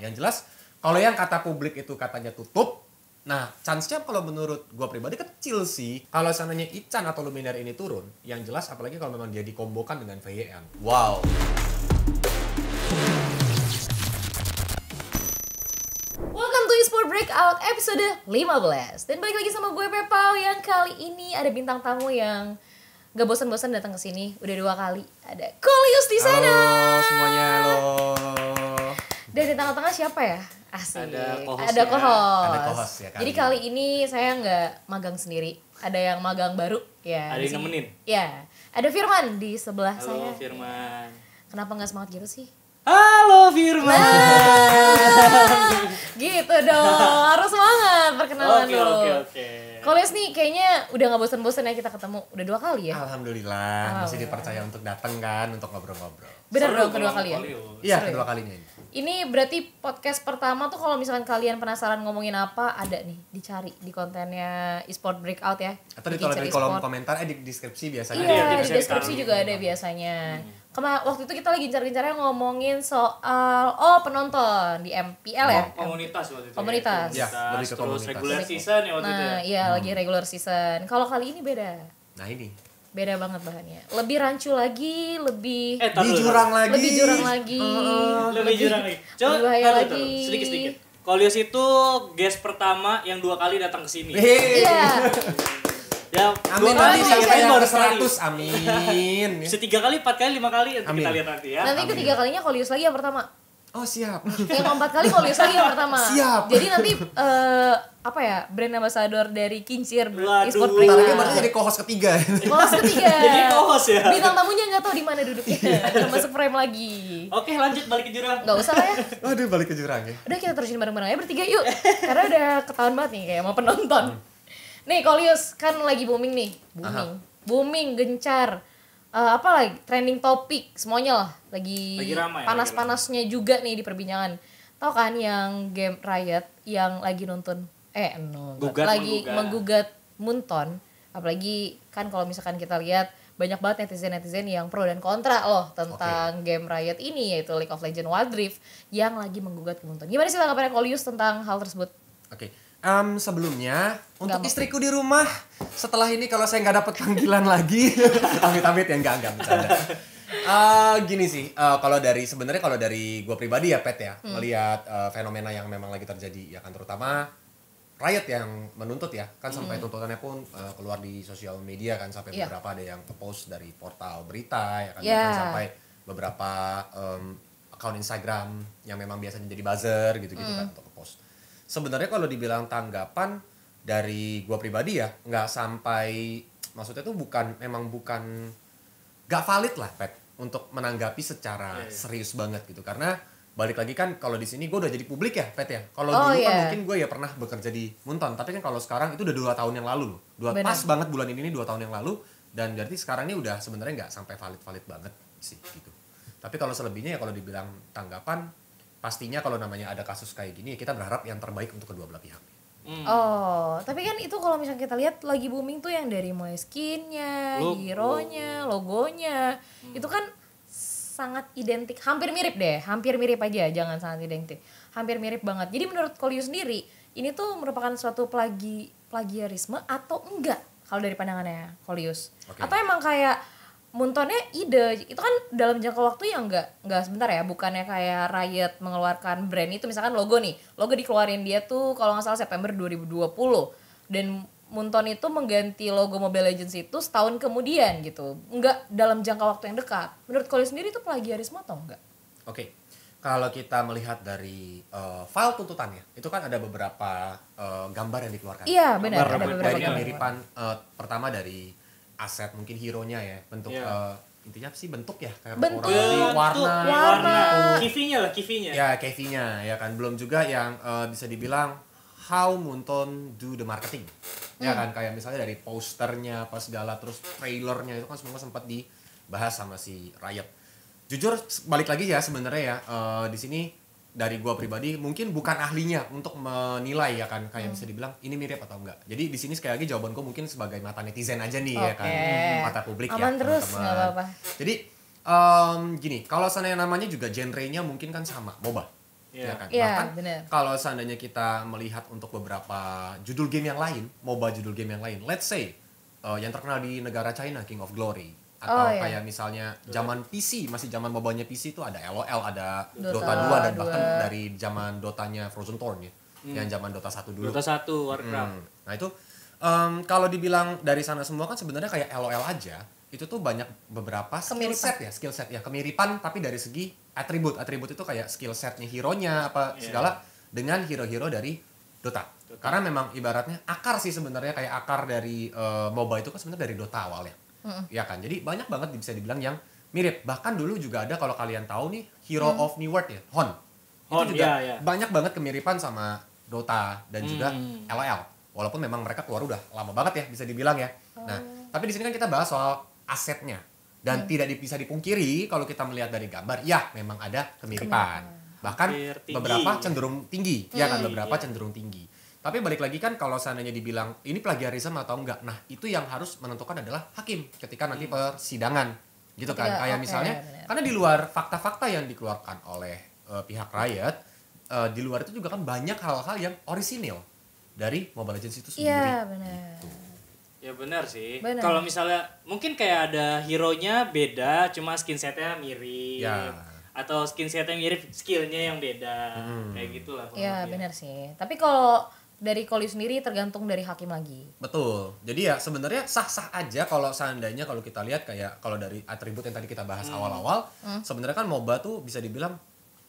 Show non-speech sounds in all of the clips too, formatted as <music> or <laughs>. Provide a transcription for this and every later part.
Yang jelas kalau yang kata publik itu katanya tutup, nah chance-nya kalau menurut gua pribadi kecil sih. Kalau sananya Ican atau Luminar ini turun, yang jelas apalagi kalau memang dia dikombokan dengan VYN. Wow. Welcome to Esport Breakout episode 15 Dan balik lagi sama gue Pepau yang kali ini ada bintang tamu yang gak bosan-bosan datang ke sini Udah dua kali ada Kolius di sana Halo semuanya, halo. Dan di tengah-tengah siapa ya? Asik Ada co-host Ada ya. co-host ya kali Jadi kali ini saya nggak magang sendiri Ada yang magang baru ya Ada yang nemenin? Ya Ada Firman di sebelah Halo saya Firman. Kenapa nggak semangat gitu sih? Halo Firman. Nah, <laughs> gitu dong, harus semangat perkenalan Oke dulu. oke oke. Koles nih kayaknya udah gak bosan-bosan ya kita ketemu. Udah dua kali ya? Alhamdulillah, masih Alhamdulillah. dipercaya untuk datang kan, untuk ngobrol-ngobrol. Bener Seru dong kedua kali ya? Iya, Seru kedua ya? kalinya ini. Ini berarti podcast pertama tuh kalau misalkan kalian penasaran ngomongin apa, ada nih dicari di kontennya eSport Breakout ya. Atau di di kolom eSport. komentar, eh di deskripsi biasanya. Iya, di bisa deskripsi juga ada biasanya. Kema waktu itu kita lagi gencar-gencarnya ngomongin soal oh penonton di MPL ya. Oh, komunitas waktu itu. Komunitas. Ya, lebih ke Terus komunitas. regular season ya waktu itu. Nah, ya? iya lagi regular season. Kalau kali ini beda. Nah ini, Beda banget bahannya. Lebih rancu lagi, lebih Eh, dulu, jurang lagi. lebih jurang lagi. dulu. Lebih jurang lagi. Coba lebih bahaya tar dulu, lagi. tar dulu. Sedikit sedikit. Kolius itu guest pertama yang dua kali datang ke sini. Iya. Ya, Amin dua nanti kali, sampai yang. 100, amin. <laughs> Bisa tiga kali, empat kali, lima kali, nanti Amin. kita lihat nanti ya. Nanti Amin. ketiga kalinya Kolius lagi yang pertama. Oh siap. Yang keempat kali Kolius lagi yang pertama. Siap. Jadi nanti eh, apa ya brand ambassador dari Kincir Waduh. Esport Bentar lagi Breakout. berarti jadi co-host ketiga. Kelas ketiga. <laughs> Jadi co-host ya? Bintang tamunya nggak tahu di mana duduknya. <laughs> Udah masuk frame lagi. Oke, lanjut balik ke jurang. Nggak usah lah ya. <laughs> Aduh balik ke jurang ya. Udah kita terusin bareng-bareng aja bertiga yuk. Karena udah ketahuan banget nih kayak mau penonton. Nih Kolius kan lagi booming nih. Booming. Booming, gencar. Eh, apa lagi? Trending topik semuanya lah. Lagi, Lagi ramai, panas-panasnya juga nih di perbincangan. Tahu kan yang game Riot yang lagi nonton eh no, Gugat, lagi menggugat. menggugat Munton. Apalagi kan kalau misalkan kita lihat banyak banget netizen-netizen yang pro dan kontra loh tentang game Riot ini yaitu League of Legends Wild Rift yang lagi menggugat ke Munton. Gimana sih tanggapannya Kolius tentang hal tersebut? Oke. Em, sebelumnya untuk Nggak mau. istriku di rumah setelah ini kalau saya nggak dapat panggilan <laughs> lagi <laughs> amit-amit ya enggak enggak bercanda. Eh, gini sih eh, kalau dari sebenarnya kalau dari gue pribadi ya pet ya melihat eh, fenomena yang memang lagi terjadi ya kan terutama Riot yang menuntut ya kan sampai tuntutannya pun eh, keluar di sosial media kan sampai Iya. beberapa ada yang post dari portal berita ya kan Iya. bahkan sampai beberapa em, akun Instagram yang memang biasanya jadi buzzer gitu-gitu kan untuk post sebenarnya kalau dibilang tanggapan dari gua pribadi ya nggak sampai maksudnya tuh bukan memang bukan nggak valid lah pet untuk menanggapi secara Iya, iya. serius banget gitu karena balik lagi kan kalau di sini gue udah jadi publik ya pet ya kalau Oh, dulu kan iya. mungkin gue ya pernah bekerja di Munton tapi kan kalau sekarang itu udah dua tahun yang lalu loh dua Benar. pas banget bulan ini nih dua tahun yang lalu dan berarti sekarang ini udah sebenarnya nggak sampai valid valid banget sih gitu tapi kalau selebihnya ya kalau dibilang tanggapan pastinya kalau namanya ada kasus kayak gini kita berharap yang terbaik untuk kedua belah pihak Hmm. Oh, tapi kan itu kalau misalnya kita lihat lagi booming tuh yang dari mulai skinnya, Logo. hero-nya, logonya, itu kan sangat identik, hampir mirip deh, hampir mirip aja, jangan sangat identik, hampir mirip banget. Jadi menurut Kolius sendiri, ini tuh merupakan suatu plagi plagiarisme atau enggak kalau dari pandangannya Kolius? Oke. Atau emang kayak Muntonnya ide. Itu kan dalam jangka waktu yang enggak enggak sebentar ya. Bukannya kayak Riot mengeluarkan brand itu. Misalkan logo nih. Logo dikeluarin dia tuh kalau nggak salah September 2020 dan Munton itu mengganti logo Mobile Legends itu setahun kemudian gitu. Enggak dalam jangka waktu yang dekat. Menurut kalian sendiri itu plagiarisme atau enggak Oke, kalau kita melihat dari eh, file tuntutannya, itu kan ada beberapa eh, gambar yang dikeluarkan. iya benar. Gambar ada beberapa gambar. kemiripan eh, pertama dari aset mungkin hero-nya ya, bentuk Iya. eh, intinya sih bentuk ya, kayak Bentuk. orang, Bentuk, warna, Warna. Kivinya lah, kivinya. ya KV-nya ya kan, belum juga yang eh, bisa dibilang how Munton do the marketing, ya kan kayak misalnya dari posternya apa segala, terus trailernya itu kan semua sempat dibahas sama si Riot. Jujur balik lagi ya sebenarnya ya eh, di sini dari gua pribadi mungkin bukan ahlinya untuk menilai ya kan kayak bisa dibilang ini mirip atau enggak. Jadi di sini sekali lagi jawabanku mungkin sebagai mata netizen aja nih ya kan, mata publik ya. Aman terus, teman-teman. nggak apa-apa. Jadi em, gini, kalau yang namanya juga genrenya mungkin kan sama, MOBA. Iya. ya kan? Iya, Bahkan bener. kalau seandainya kita melihat untuk beberapa judul game yang lain, MOBA judul game yang lain, let's say uh, yang terkenal di negara China King of Glory atau Oh, iya. kayak misalnya zaman PC, masih zaman MOBA-nya PC itu ada LOL, ada Dota Dota, 2 dan 2. bahkan dari zaman Dotanya Frozen Throne ya. Yang zaman Dota 1 dulu. Dota 1 Warcraft. Hmm. Nah itu em, kalau dibilang dari sana semua kan sebenarnya kayak LOL aja itu tuh banyak beberapa skill set ya skill set ya kemiripan tapi dari segi atribut atribut itu kayak skill setnya hero nya apa Iya. segala dengan hero-hero dari Dota. Dota. Karena memang ibaratnya akar sih sebenarnya kayak akar dari eh, MOBA itu kan sebenarnya dari Dota awalnya. Ya kan. Jadi banyak banget bisa dibilang yang mirip. Bahkan dulu juga ada kalau kalian tahu nih Hero of New World ya, Hon. Hon, itu juga iya, iya. banyak banget kemiripan sama Dota dan juga Hmm. LOL. Walaupun memang mereka keluar udah lama banget ya bisa dibilang ya. Nah, tapi di sini kan kita bahas soal asetnya dan tidak di- bisa dipungkiri kalau kita melihat dari gambar, ya memang ada kemiripan. Bahkan tinggi. beberapa cenderung tinggi, ya kan Hmm. beberapa Iya. cenderung tinggi. Tapi balik lagi kan kalau seandainya dibilang ini plagiarisme atau enggak, nah itu yang harus menentukan adalah hakim ketika nanti persidangan, gitu kan? Ketika- Kayak oke, misalnya, benar. karena di luar fakta-fakta yang dikeluarkan oleh eh, pihak Riot, eh, di luar itu juga kan banyak hal-hal yang orisinil dari Mobile Legends itu sendiri. Iya benar. Ya benar sih. Kalau misalnya mungkin kayak ada hero-nya beda, cuma skin setnya mirip. Ya. Atau skin setnya mirip, skillnya yang beda. Hmm. Kayak gitulah. Iya lebih. benar sih. Tapi kalau dari Koli sendiri tergantung dari hakim lagi. Betul. Jadi ya sebenarnya sah-sah aja kalau seandainya kalau kita lihat kayak kalau dari atribut yang tadi kita bahas awal-awal, sebenarnya kan MOBA tuh bisa dibilang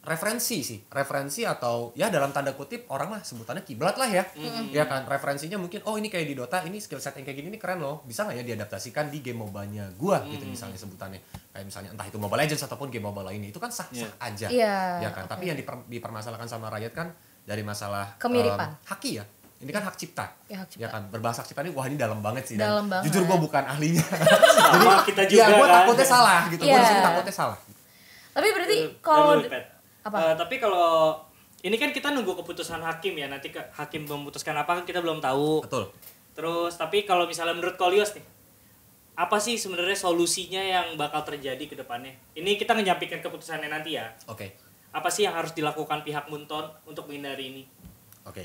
referensi sih, referensi atau ya dalam tanda kutip orang lah sebutannya kiblat lah ya, ya kan? Referensinya mungkin oh ini kayak di Dota ini skill set yang kayak gini ini keren loh, bisa nggak ya diadaptasikan di game MOBA-nya gua gitu misalnya sebutannya, kayak misalnya entah itu Mobile Legends ataupun game MOBA lainnya itu kan sah-sah aja, Iya, ya kan. Tapi oke. yang diper- dipermasalahkan sama Riot kan dari masalah Kemiripan. em, haki ya, ini kan hak cipta, Ya, hak cipta. ya kan berbahasa hak cipta ini wah ini dalam banget sih dan Dalam banget. jujur gue bukan ahlinya <laughs> Sama kita juga ya gue kan. takutnya salah gitu gue Iya. di sini takutnya salah Tapi berarti kalau apa? Eh, tapi kalau ini kan kita nunggu keputusan hakim ya. Nanti ke, hakim memutuskan apa kan kita belum tahu. betul Terus tapi kalau misalnya menurut Kolios nih, apa sih sebenarnya solusinya yang bakal terjadi ke depannya? Ini kita menyampaikan keputusannya nanti ya. oke Apa sih yang harus dilakukan pihak Munton untuk menghindari ini? oke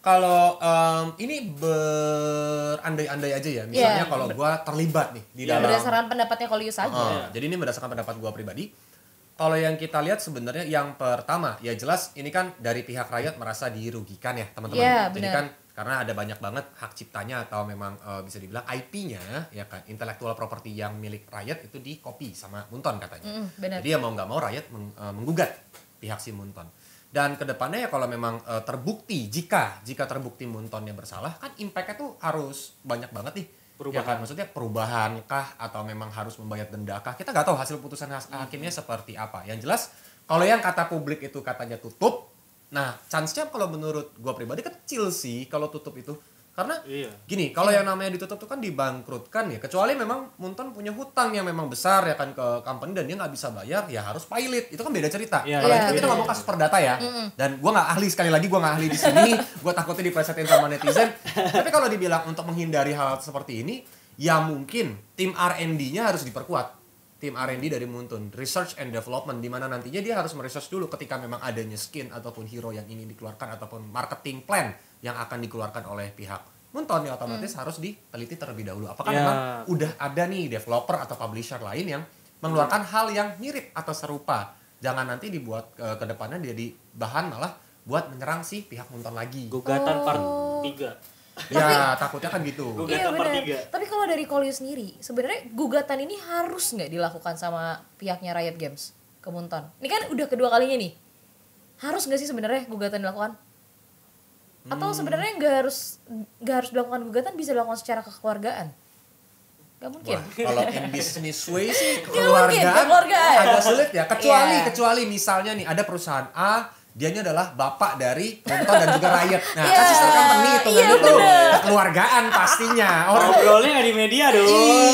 kalau em, ini berandai-andai aja ya misalnya Iya. kalau gue terlibat nih di Iya, dalam berdasarkan pendapatnya Kolius aja. Oh, jadi ini berdasarkan pendapat gua pribadi. Kalau yang kita lihat sebenarnya yang pertama ya jelas ini kan dari pihak rakyat merasa dirugikan ya teman-teman. Iya, Jadi kan karena ada banyak banget hak ciptanya atau memang eh, bisa dibilang IP-nya ya kan intellectual property yang milik rakyat itu di copy sama Munton katanya. Mm, benar. Jadi ya mau nggak mau rakyat meng- eh, menggugat pihak si Munton. Dan ke depannya ya kalau memang eh, terbukti jika jika terbukti Muntonnya bersalah kan impactnya tuh harus banyak banget nih. Ya Perubahan. kan maksudnya perubahan kah atau memang harus membayar denda kah? Kita nggak tahu hasil putusan has- hakimnya seperti apa. Yang jelas kalau yang kata publik itu katanya tutup, nah chance-nya kalau menurut gua pribadi kecil sih kalau tutup itu. Karena Iya. gini, kalau yang namanya ditutup itu kan dibangkrutkan ya. Kecuali memang Munton punya hutang yang memang besar ya kan ke company dan dia nggak bisa bayar, ya harus pilot. Itu kan beda cerita. Iya, kalau iya, itu kita iya. ngomong kasus perdata ya. Dan gua nggak ahli sekali lagi, gua nggak ahli di sini. <laughs> gua takutnya diplesetin sama netizen. Tapi kalau dibilang untuk menghindari hal seperti ini, ya mungkin tim R&D-nya harus diperkuat. Tim R&D dari Muntun, research and development, di mana nantinya dia harus meresearch dulu ketika memang adanya skin ataupun hero yang ingin dikeluarkan ataupun marketing plan yang akan dikeluarkan oleh pihak Munton ya otomatis harus diteliti terlebih dahulu. Apakah Ya. memang udah ada nih developer atau publisher lain yang mengeluarkan hal yang mirip atau serupa. Jangan nanti dibuat ke, ke depannya jadi bahan malah buat menyerang si pihak Munton lagi. Gugatan part Oh. 3. Ya, takutnya kan gitu. Gugatan Iya benar. tiga. Tapi kalau dari Kolius sendiri, sebenarnya gugatan ini harus nggak dilakukan sama pihaknya Riot Games ke Munton? Ini kan udah kedua kalinya nih. Harus nggak sih sebenarnya gugatan dilakukan? Atau Hmm. sebenarnya nggak harus nggak harus dilakukan gugatan bisa dilakukan secara kekeluargaan? Gak mungkin. Wah, kalau in business way sih mungkin, kekeluargaan kekeluargaan. agak sulit ya. Kecuali Iya. kecuali misalnya nih ada perusahaan A dianya adalah bapak dari Munton dan juga Riot. Nah, Iya, kan sister company itu iya, itu bener. kekeluargaan pastinya. Orang Ngobrolnya nggak di media dong.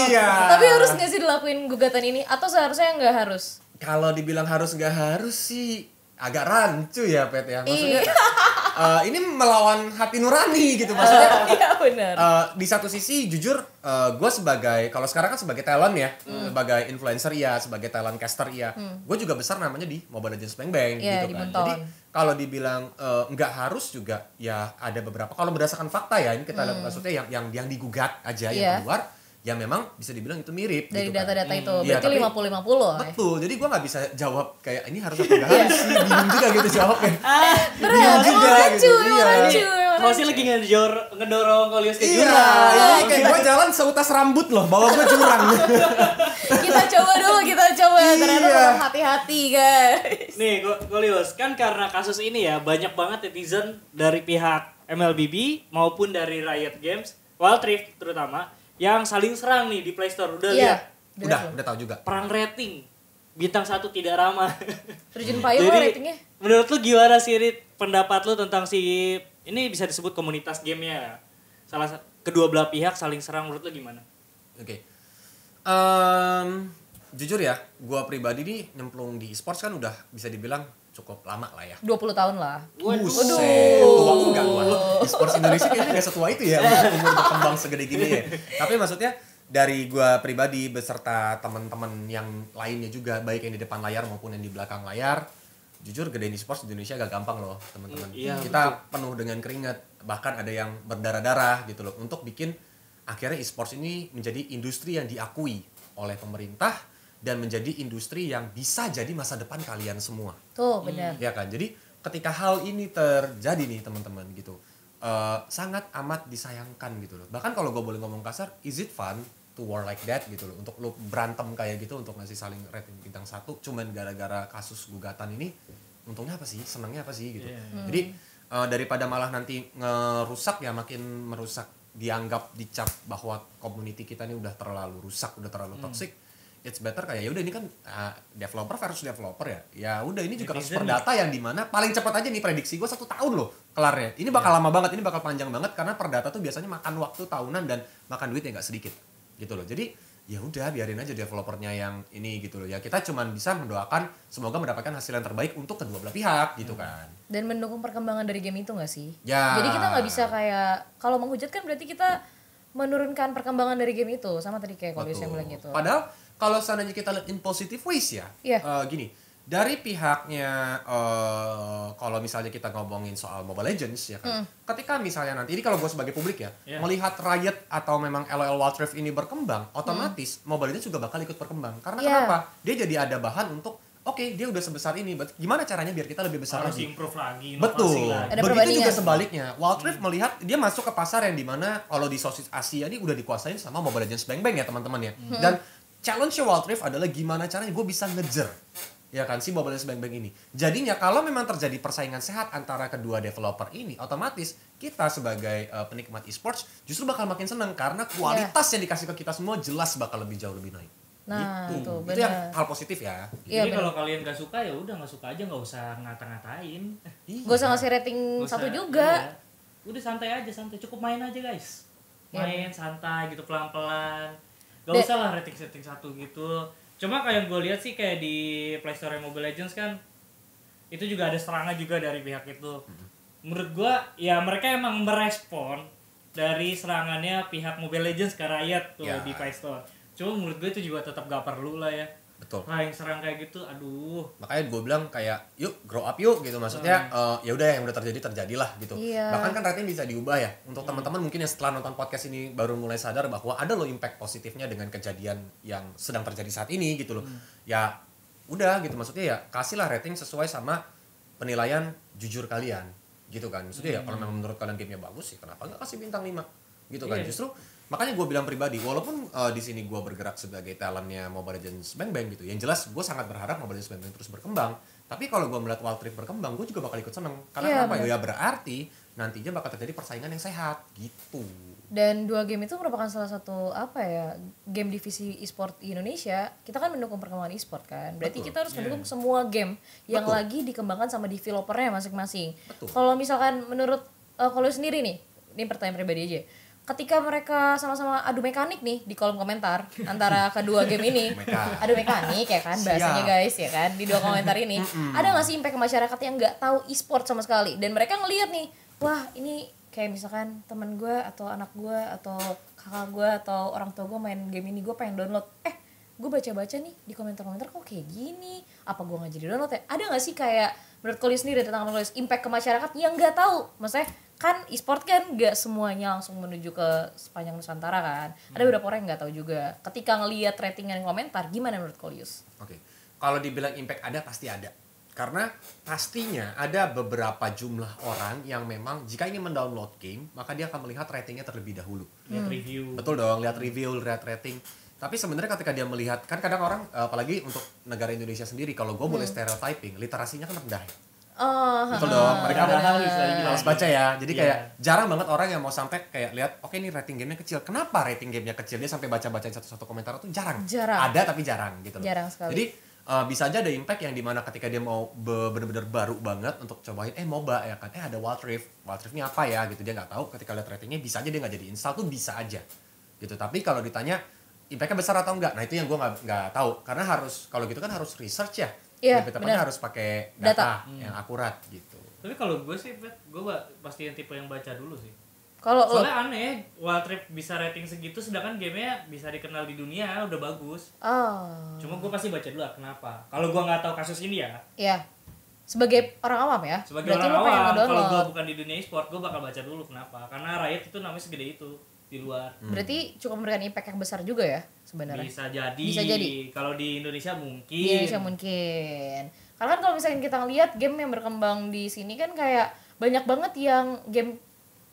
Iya. Tapi harus nggak sih dilakuin gugatan ini? Atau seharusnya nggak harus? Kalau dibilang harus nggak harus sih agak rancu ya Pet ya. Maksudnya Iya. eh, ini melawan hati nurani gitu maksudnya <laughs> Iya benar. Eh, di satu sisi jujur gue sebagai kalau sekarang kan sebagai talent ya Hmm. sebagai influencer iya sebagai talent caster iya gue juga besar namanya di Mobile Legends Bang Bang Iya, gitu kan jadi kalau dibilang eh, nggak harus juga ya ada beberapa kalau berdasarkan fakta ya ini kita lihat maksudnya yang yang yang digugat aja Hmm. Iya. yang keluar ya memang bisa dibilang itu mirip Dari gitu kan. data-data itu Iya, berarti tapi- 50 50 ya. Betul, jadi gue nggak bisa jawab kayak ini harus apa enggak harus sih, bingung juga gitu jawabnya. Berat, Bingung emang juga gitu, iya. Kalau sih lagi ngedor ngedorong Kolius ke Iya, jurang. ini kayak gue jalan seutas rambut loh, bawa gue jurang. <laughs> kita coba dulu, kita coba. Ternyata Iya. harus hati-hati guys. Nih, Ko- Kolius, kan karena kasus ini ya banyak banget netizen dari pihak MLBB maupun dari Riot Games, Wild Rift terutama yang saling serang nih di Play Store. Udah Iya. lihat udah, udah tahu juga. perang rating. Bintang satu tidak ramah. <laughs> Terjun payung lo ratingnya. menurut lu gimana sih Rit? pendapat lu tentang si ini bisa disebut komunitas gamenya salah sa- kedua belah pihak saling serang menurut lu gimana? Oke. Em, jujur ya, gue pribadi nih nyemplung di e-sports kan udah bisa dibilang cukup lama lah ya. 20 tahun lah. Buset, tua enggak gua. E-sports Indonesia kayaknya gak setua itu ya untuk umur berkembang segede gini ya. Tapi maksudnya dari gua pribadi beserta teman-teman yang lainnya juga baik yang di depan layar maupun yang di belakang layar jujur gedein e-sports di Indonesia gak gampang loh teman-teman. Iya, Kita penuh dengan keringat bahkan ada yang berdarah-darah gitu loh untuk bikin akhirnya e-sports ini menjadi industri yang diakui oleh pemerintah dan menjadi industri yang bisa jadi masa depan kalian semua. Tuh, benar. Ya kan, jadi ketika hal ini terjadi nih teman-teman gitu, eh, sangat amat disayangkan gitu loh. Bahkan kalau gue boleh ngomong kasar, is it fun to war like that gitu loh, untuk lu berantem kayak gitu untuk ngasih saling rating bintang satu, cuman gara-gara kasus gugatan ini, untungnya apa sih, senangnya apa sih gitu. Jadi eh, daripada malah nanti ngerusak ya makin merusak, dianggap dicap bahwa community kita ini udah terlalu rusak, udah terlalu toxic it's better kayak ya udah ini kan uh, developer versus developer ya ya udah ini juga kasus perdata yang di mana paling cepat aja nih prediksi gue satu tahun loh kelarnya ini bakal lama banget ini bakal panjang banget karena perdata tuh biasanya makan waktu tahunan dan makan duit yang nggak sedikit gitu loh jadi ya udah biarin aja developernya yang ini gitu loh ya kita cuman bisa mendoakan semoga mendapatkan hasil yang terbaik untuk kedua belah pihak gitu kan Dan mendukung perkembangan dari game itu gak sih? Ya. Jadi kita nggak bisa kayak kalau menghujat kan berarti kita menurunkan perkembangan dari game itu sama tadi kayak kalau yang Betul. bilang gitu. Padahal kalau seandainya kita lihat in positive ways ya, Iya. eh, gini, dari pihaknya eh, kalau misalnya kita ngomongin soal Mobile Legends ya kan, ketika misalnya nanti ini kalau gue sebagai publik ya, Iya. melihat Riot atau memang LOL Wild Rift ini berkembang, otomatis Mobile Legends juga bakal ikut berkembang. Karena Iya. kenapa? Dia jadi ada bahan untuk Oke, dia udah sebesar ini. but Gimana caranya biar kita lebih besar Harus lagi? improve lagi, Betul. lagi. Ada Begitu juga sebaliknya. Wild Rift melihat dia masuk ke pasar yang di mana kalau di sosis Asia ini udah dikuasain sama Mobile Legends Bang Bang ya teman-teman ya. Dan challenge Wild Rift adalah gimana caranya gue bisa ngejer ya kan si Mobile Legends Bang Bang ini. Jadinya kalau memang terjadi persaingan sehat antara kedua developer ini, otomatis kita sebagai uh, penikmat esports justru bakal makin seneng karena kualitas yang dikasih ke kita semua jelas bakal lebih jauh lebih naik. Nah, gitu. itu itu yang hal positif ya. Iya, Jadi kalau kalian gak suka ya udah nggak suka aja nggak usah ngata-ngatain. Iya. Gak usah ngasih rating Nggak satu usah- juga. iya. Udah santai aja santai, cukup main aja guys. Iya, Main santai gitu pelan-pelan. Gak De- usah lah rating setting satu gitu. Cuma kayak gue lihat sih kayak di Play Store Mobile Legends kan itu juga ada serangan juga dari pihak itu. Menurut gua ya mereka emang merespon dari serangannya pihak Mobile Legends ke Riot tuh Ya. di Play Store. Cuma menurut gue itu juga tetap gak perlu lah ya. Betul. Nah yang serang kayak gitu, aduh. makanya gue bilang kayak yuk grow up yuk gitu. Maksudnya eh, ya udah yang udah terjadi terjadilah gitu. Iya. bahkan kan rating bisa diubah ya. Untuk teman-teman mungkin yang setelah nonton podcast ini baru mulai sadar bahwa ada loh impact positifnya dengan kejadian yang sedang terjadi saat ini gitu loh. Ya udah gitu. Maksudnya ya kasihlah rating sesuai sama penilaian jujur kalian gitu kan. Maksudnya ya kalau memang menurut kalian gamenya bagus sih kenapa nggak kasih bintang 5 gitu kan. Iya. justru makanya gue bilang pribadi walaupun eh, di sini gue bergerak sebagai talentnya Mobile Legends Bang Bang gitu yang jelas gue sangat berharap Mobile Legends Bang Bang terus berkembang tapi kalau gue melihat Wild Rift berkembang gue juga bakal ikut seneng karena Iya, kenapa bener. ya berarti nantinya bakal terjadi persaingan yang sehat gitu Dan dua game itu merupakan salah satu apa ya game divisi e-sport di Indonesia. Kita kan mendukung perkembangan e-sport kan. Berarti Betul. kita harus mendukung semua game yang Betul. lagi dikembangkan sama developernya masing-masing. Kalau misalkan menurut eh, kalau sendiri nih, ini pertanyaan pribadi aja. Ketika mereka sama-sama adu mekanik nih di kolom komentar antara <laughs> kedua game ini. Adu mekanik ya kan bahasanya guys ya kan di dua komentar ini. Ada nggak sih impact ke masyarakat yang nggak tahu e-sport sama sekali? Dan mereka ngelihat nih wah ini kayak misalkan teman gue atau anak gue atau kakak gue atau orang tua gue main game ini gue pengen download. Eh gue baca-baca nih di komentar-komentar kok kayak gini? Apa gue nggak jadi download ya? Ada nggak sih kayak menurut kalian sendiri tentang menulis impact ke masyarakat yang nggak tahu? Maksudnya kan e-sport kan nggak semuanya langsung menuju ke sepanjang Nusantara kan ada beberapa orang yang nggak tahu juga ketika ngelihat ratingan komentar gimana menurut Kolius Oke, kalau dibilang impact ada pasti ada. Karena pastinya ada beberapa jumlah orang yang memang jika ingin mendownload game, maka dia akan melihat ratingnya terlebih dahulu. lihat review Betul dong, lihat review, lihat rating. Tapi sebenarnya ketika dia melihat, kan kadang orang, eh, apalagi untuk negara Indonesia sendiri, kalau gue boleh stereotyping, literasinya kan rendah. ya. Oh Betul dong, mereka dibilang. Harus baca ya. Jadi Iya. kayak jarang banget orang yang mau sampai kayak lihat, oke ini rating gamenya kecil. Kenapa rating gamenya kecil? Dia sampai baca-baca satu-satu komentar itu jarang. Jarang. Ada tapi jarang gitu loh. Jarang sekali. Jadi eh, bisa aja ada impact yang di mana ketika dia mau be- bener-bener baru banget untuk cobain, eh MOBA ya kan, eh ada Wild Rift. Wild Rift ini apa ya gitu. Dia nggak tahu ketika lihat ratingnya bisa aja dia nggak jadi install tuh bisa aja. Gitu. Tapi kalau ditanya impactnya besar atau enggak, nah itu yang gue nggak nggak tahu. Karena harus kalau gitu kan harus research ya. Iya, Lebih tepatnya benar. harus pakai Data. data, yang akurat gitu. tapi kalau gue sih gue pasti yang tipe yang baca dulu sih. Kalau lo soalnya aneh Wild Rift bisa rating segitu sedangkan gamenya bisa dikenal di dunia udah bagus. Oh. Cuma gue pasti baca dulu lah kenapa? Kalau gue nggak tahu kasus ini ya. Ya sebagai orang awam ya. Sebagai berarti orang lo pengen awam kalau gue bukan di dunia e-sport gue bakal baca dulu kenapa. Karena Riot itu namanya segede itu di luar. Berarti cukup memberikan impact yang besar juga ya sebenarnya? Bisa jadi. Bisa jadi. kalau di Indonesia mungkin. Di Indonesia mungkin. Karena kan kalau misalnya kita ngelihat game yang berkembang di sini kan kayak banyak banget yang game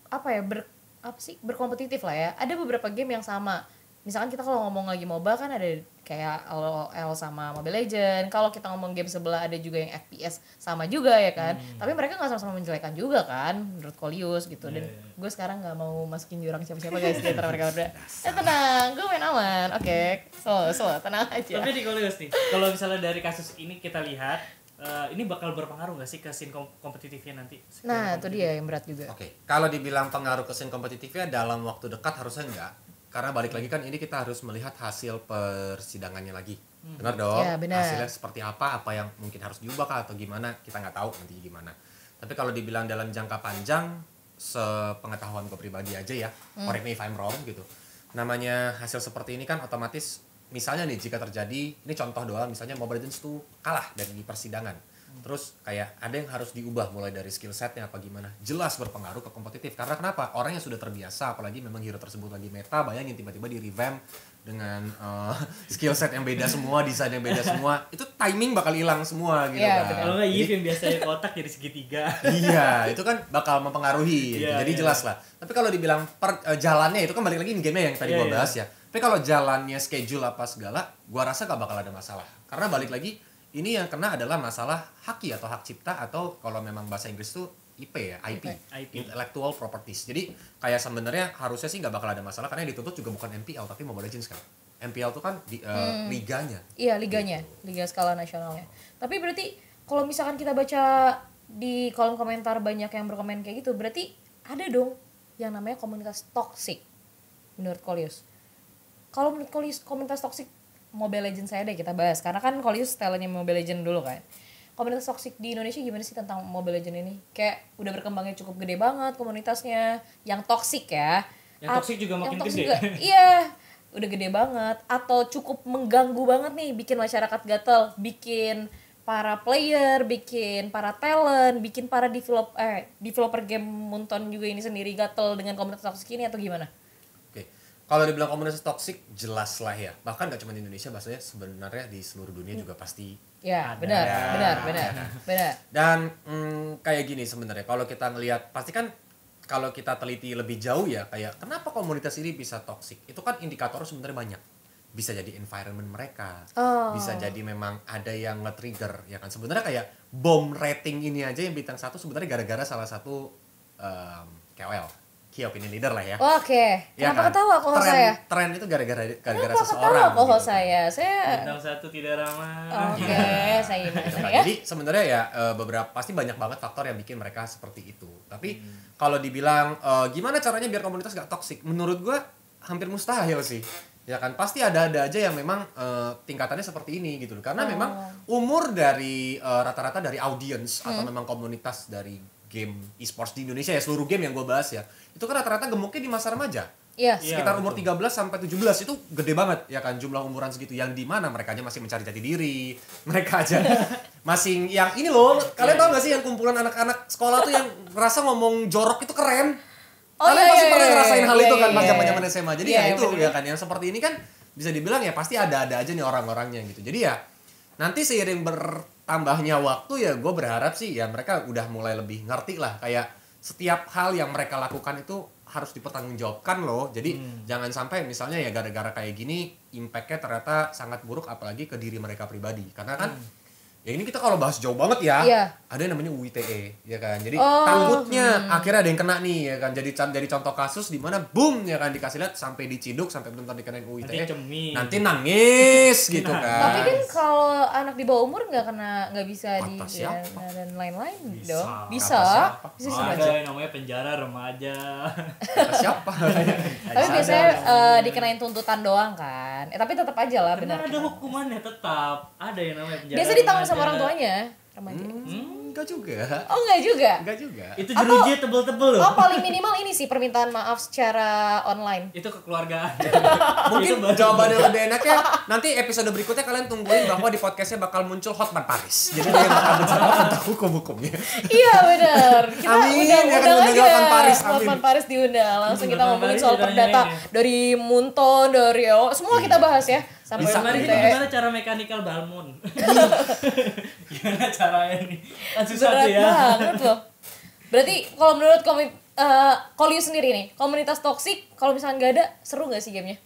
apa ya ber apa sih berkompetitif lah ya. Ada beberapa game yang sama misalkan kita kalau ngomong lagi MOBA kan ada kayak LOL sama Mobile Legend kalau kita ngomong game sebelah ada juga yang FPS sama juga ya kan Hmm. tapi mereka nggak sama-sama menjelekan juga kan menurut Kolius gitu dan Iya, iya. gue sekarang nggak mau masukin jurang siapa-siapa guys di antara mereka berdua eh <laughs> tenang gue main aman oke so so tenang aja tapi di Kolius nih kalau misalnya dari kasus ini kita lihat eh, ini bakal berpengaruh nggak sih ke scene kom- kompetitifnya nanti Scene Nah, itu dia yang berat juga. Oke, kalau dibilang pengaruh ke scene kompetitifnya dalam waktu dekat harusnya enggak. Karena balik lagi kan ini kita harus melihat hasil persidangannya lagi. Benar dong? Ya, benar. Hasilnya seperti apa, apa yang mungkin harus diubah kah atau gimana, kita nggak tahu nanti gimana. Tapi kalau dibilang dalam jangka panjang, sepengetahuan gue pribadi aja ya, correct me if I'm wrong gitu. Namanya hasil seperti ini kan otomatis, misalnya nih jika terjadi, ini contoh doang, misalnya Mobile Legends tuh kalah dari persidangan. Terus kayak ada yang harus diubah mulai dari skill setnya apa gimana. Jelas berpengaruh ke kompetitif. Karena kenapa? Orang yang sudah terbiasa, apalagi memang hero tersebut lagi meta, bayangin tiba-tiba di revamp dengan eh, <laughs> skill set yang beda semua, desain yang beda semua. Itu timing bakal hilang semua gitu Iya, kan. kalau nggak yang biasanya kotak jadi segitiga <laughs> iya, itu kan bakal mempengaruhi. gitu. Iya, Jadi iya. jelas lah. Tapi kalau dibilang per, eh, jalannya itu kan balik lagi game yang tadi Iya, gua iya. bahas ya. Tapi kalau jalannya schedule apa segala, gua rasa gak bakal ada masalah. Karena balik lagi ini yang kena adalah masalah haki atau hak cipta atau kalau memang bahasa Inggris tuh IP ya, IP, IP. intellectual properties. Jadi kayak sebenarnya harusnya sih nggak bakal ada masalah karena yang dituntut juga bukan MPL tapi Mobile Legends kan. MPL tuh kan di, eh, Hmm. liganya. Iya, liganya, liga skala nasionalnya. Tapi berarti kalau misalkan kita baca di kolom komentar banyak yang berkomen kayak gitu, berarti ada dong yang namanya komunitas toxic menurut Kolius. Kalau menurut Kolius komunitas toxic Mobile Legends saya deh kita bahas karena kan Kolius stylenya Mobile Legends dulu kan. Komunitas toxic di Indonesia gimana sih tentang Mobile Legends ini? Kayak udah berkembangnya cukup gede banget komunitasnya yang toxic ya. Yang toxic juga makin toxic gede. juga, <laughs> iya, udah gede banget atau cukup mengganggu banget nih bikin masyarakat gatel, bikin para player, bikin para talent, bikin para develop eh developer game Munton juga ini sendiri gatel dengan komunitas toxic ini atau gimana? Kalau dibilang komunitas toksik jelas lah ya. Bahkan gak cuma di Indonesia bahasanya sebenarnya di seluruh dunia juga pasti Ya, Ada. benar, Ya. benar, benar, benar. Dan mm, kayak gini sebenarnya kalau kita ngelihat pasti kan kalau kita teliti lebih jauh ya kayak kenapa komunitas ini bisa toksik? Itu kan indikator sebenarnya banyak. Bisa jadi environment mereka. Oh. Bisa jadi memang ada yang nge-trigger ya kan. Sebenarnya kayak bom rating ini aja yang bintang satu sebenarnya gara-gara salah satu em, KOL, key opinion leader lah ya. Oke, Ya kenapa kan? ketawa kok Tren- saya? Tren itu gara-gara gara-gara Kenapa seseorang. ketawa kok gitu. saya? Saya bintang satu tidak ramah Oke, saya Gitu gimana kan. ya? Jadi sebenarnya ya eh, beberapa pasti banyak banget faktor yang bikin mereka seperti itu. Tapi kalau dibilang eh, gimana caranya biar komunitas gak toksik, menurut gua hampir mustahil sih. Ya kan pasti ada-ada aja yang memang eh, tingkatannya seperti ini gitu loh. Karena memang umur dari rata-rata dari audiens atau memang komunitas dari game e-sports di Indonesia ya seluruh game yang gue bahas ya. Itu kan rata-rata gemuknya di masa remaja. Iya. Iya, sekitar umur betul. 13 sampai 17 itu gede banget ya kan? Jumlah umuran segitu. Yang di mana? Mereka aja masih mencari jati diri. <laughs> Mereka aja <laughs> masih yang ini loh. Kalian tau gak sih yang kumpulan anak-anak sekolah tuh yang <laughs> ngerasa ngomong jorok itu keren? Oh, kalian iya, pasti iya, pernah iya, ngerasain hal iya, itu kan iya, pas iya. zaman zaman SMA jadi Iya, ya iya, itu bener. ya kan? Yang seperti ini kan bisa dibilang ya pasti ada-ada aja nih orang-orangnya gitu. Jadi ya nanti seiring bertambahnya waktu ya gue berharap sih ya mereka udah mulai lebih ngerti lah. Kayak setiap hal yang mereka lakukan itu harus dipertanggungjawabkan loh. Jadi Hmm. jangan sampai misalnya ya gara-gara kayak gini impactnya ternyata sangat buruk apalagi ke diri mereka pribadi. Karena kan ya ini kita kalau bahas jauh banget ya Hmm. Iya. ada yang namanya UITE ya kan jadi Oh, takutnya akhirnya ada yang kena nih ya kan jadi jadi contoh kasus di mana boom ya kan dikasih lihat sampai diciduk sampai belum dikenain UITE Nanti cemil. nanti nangis <laughs> gitu Nah. kan Tapi kan kalau anak di bawah umur nggak kena nggak bisa di Kata siapa? dan, dan lain-lain Bisa. dong. Kata Bisa. siapa? Bisa Oh, ada yang namanya penjara remaja. Kata siapa <laughs> Tapi biasanya eh, dikenain tuntutan doang kan. Eh, tapi tetap aja lah benar. ada hukumannya tetap. Ada yang namanya penjara. Biasa ditanggung sama remaja. orang tuanya. Remaja. hmm, enggak juga Oh enggak juga. enggak juga Itu jerujinya tebel-tebel loh. Oh paling minimal ini sih permintaan maaf secara online. Itu kekeluargaan. <laughs> mungkin Itu baru- jawabannya lebih enak ya nanti episode berikutnya kalian tungguin bahwa di podcastnya bakal muncul Hotman Paris jadi dia bakal bicara tentang hukum-hukumnya iya benar. <laughs> Kita Amin, undang, ya kan, undang undang aja. Hotman Paris, amin. Hotman Paris diundang. Langsung kita ngomongin soal perdata dari Munton, dari oh, semua kita bahas ya. Sampai Bisa mari UITE. gimana cara mekanikal balmon? <laughs> gimana caranya nih? Kan susah Berat ya. banget loh. Berarti kalau menurut komi eh Kolius sendiri nih, komunitas toksik kalau misalnya nggak ada, seru nggak sih gamenya?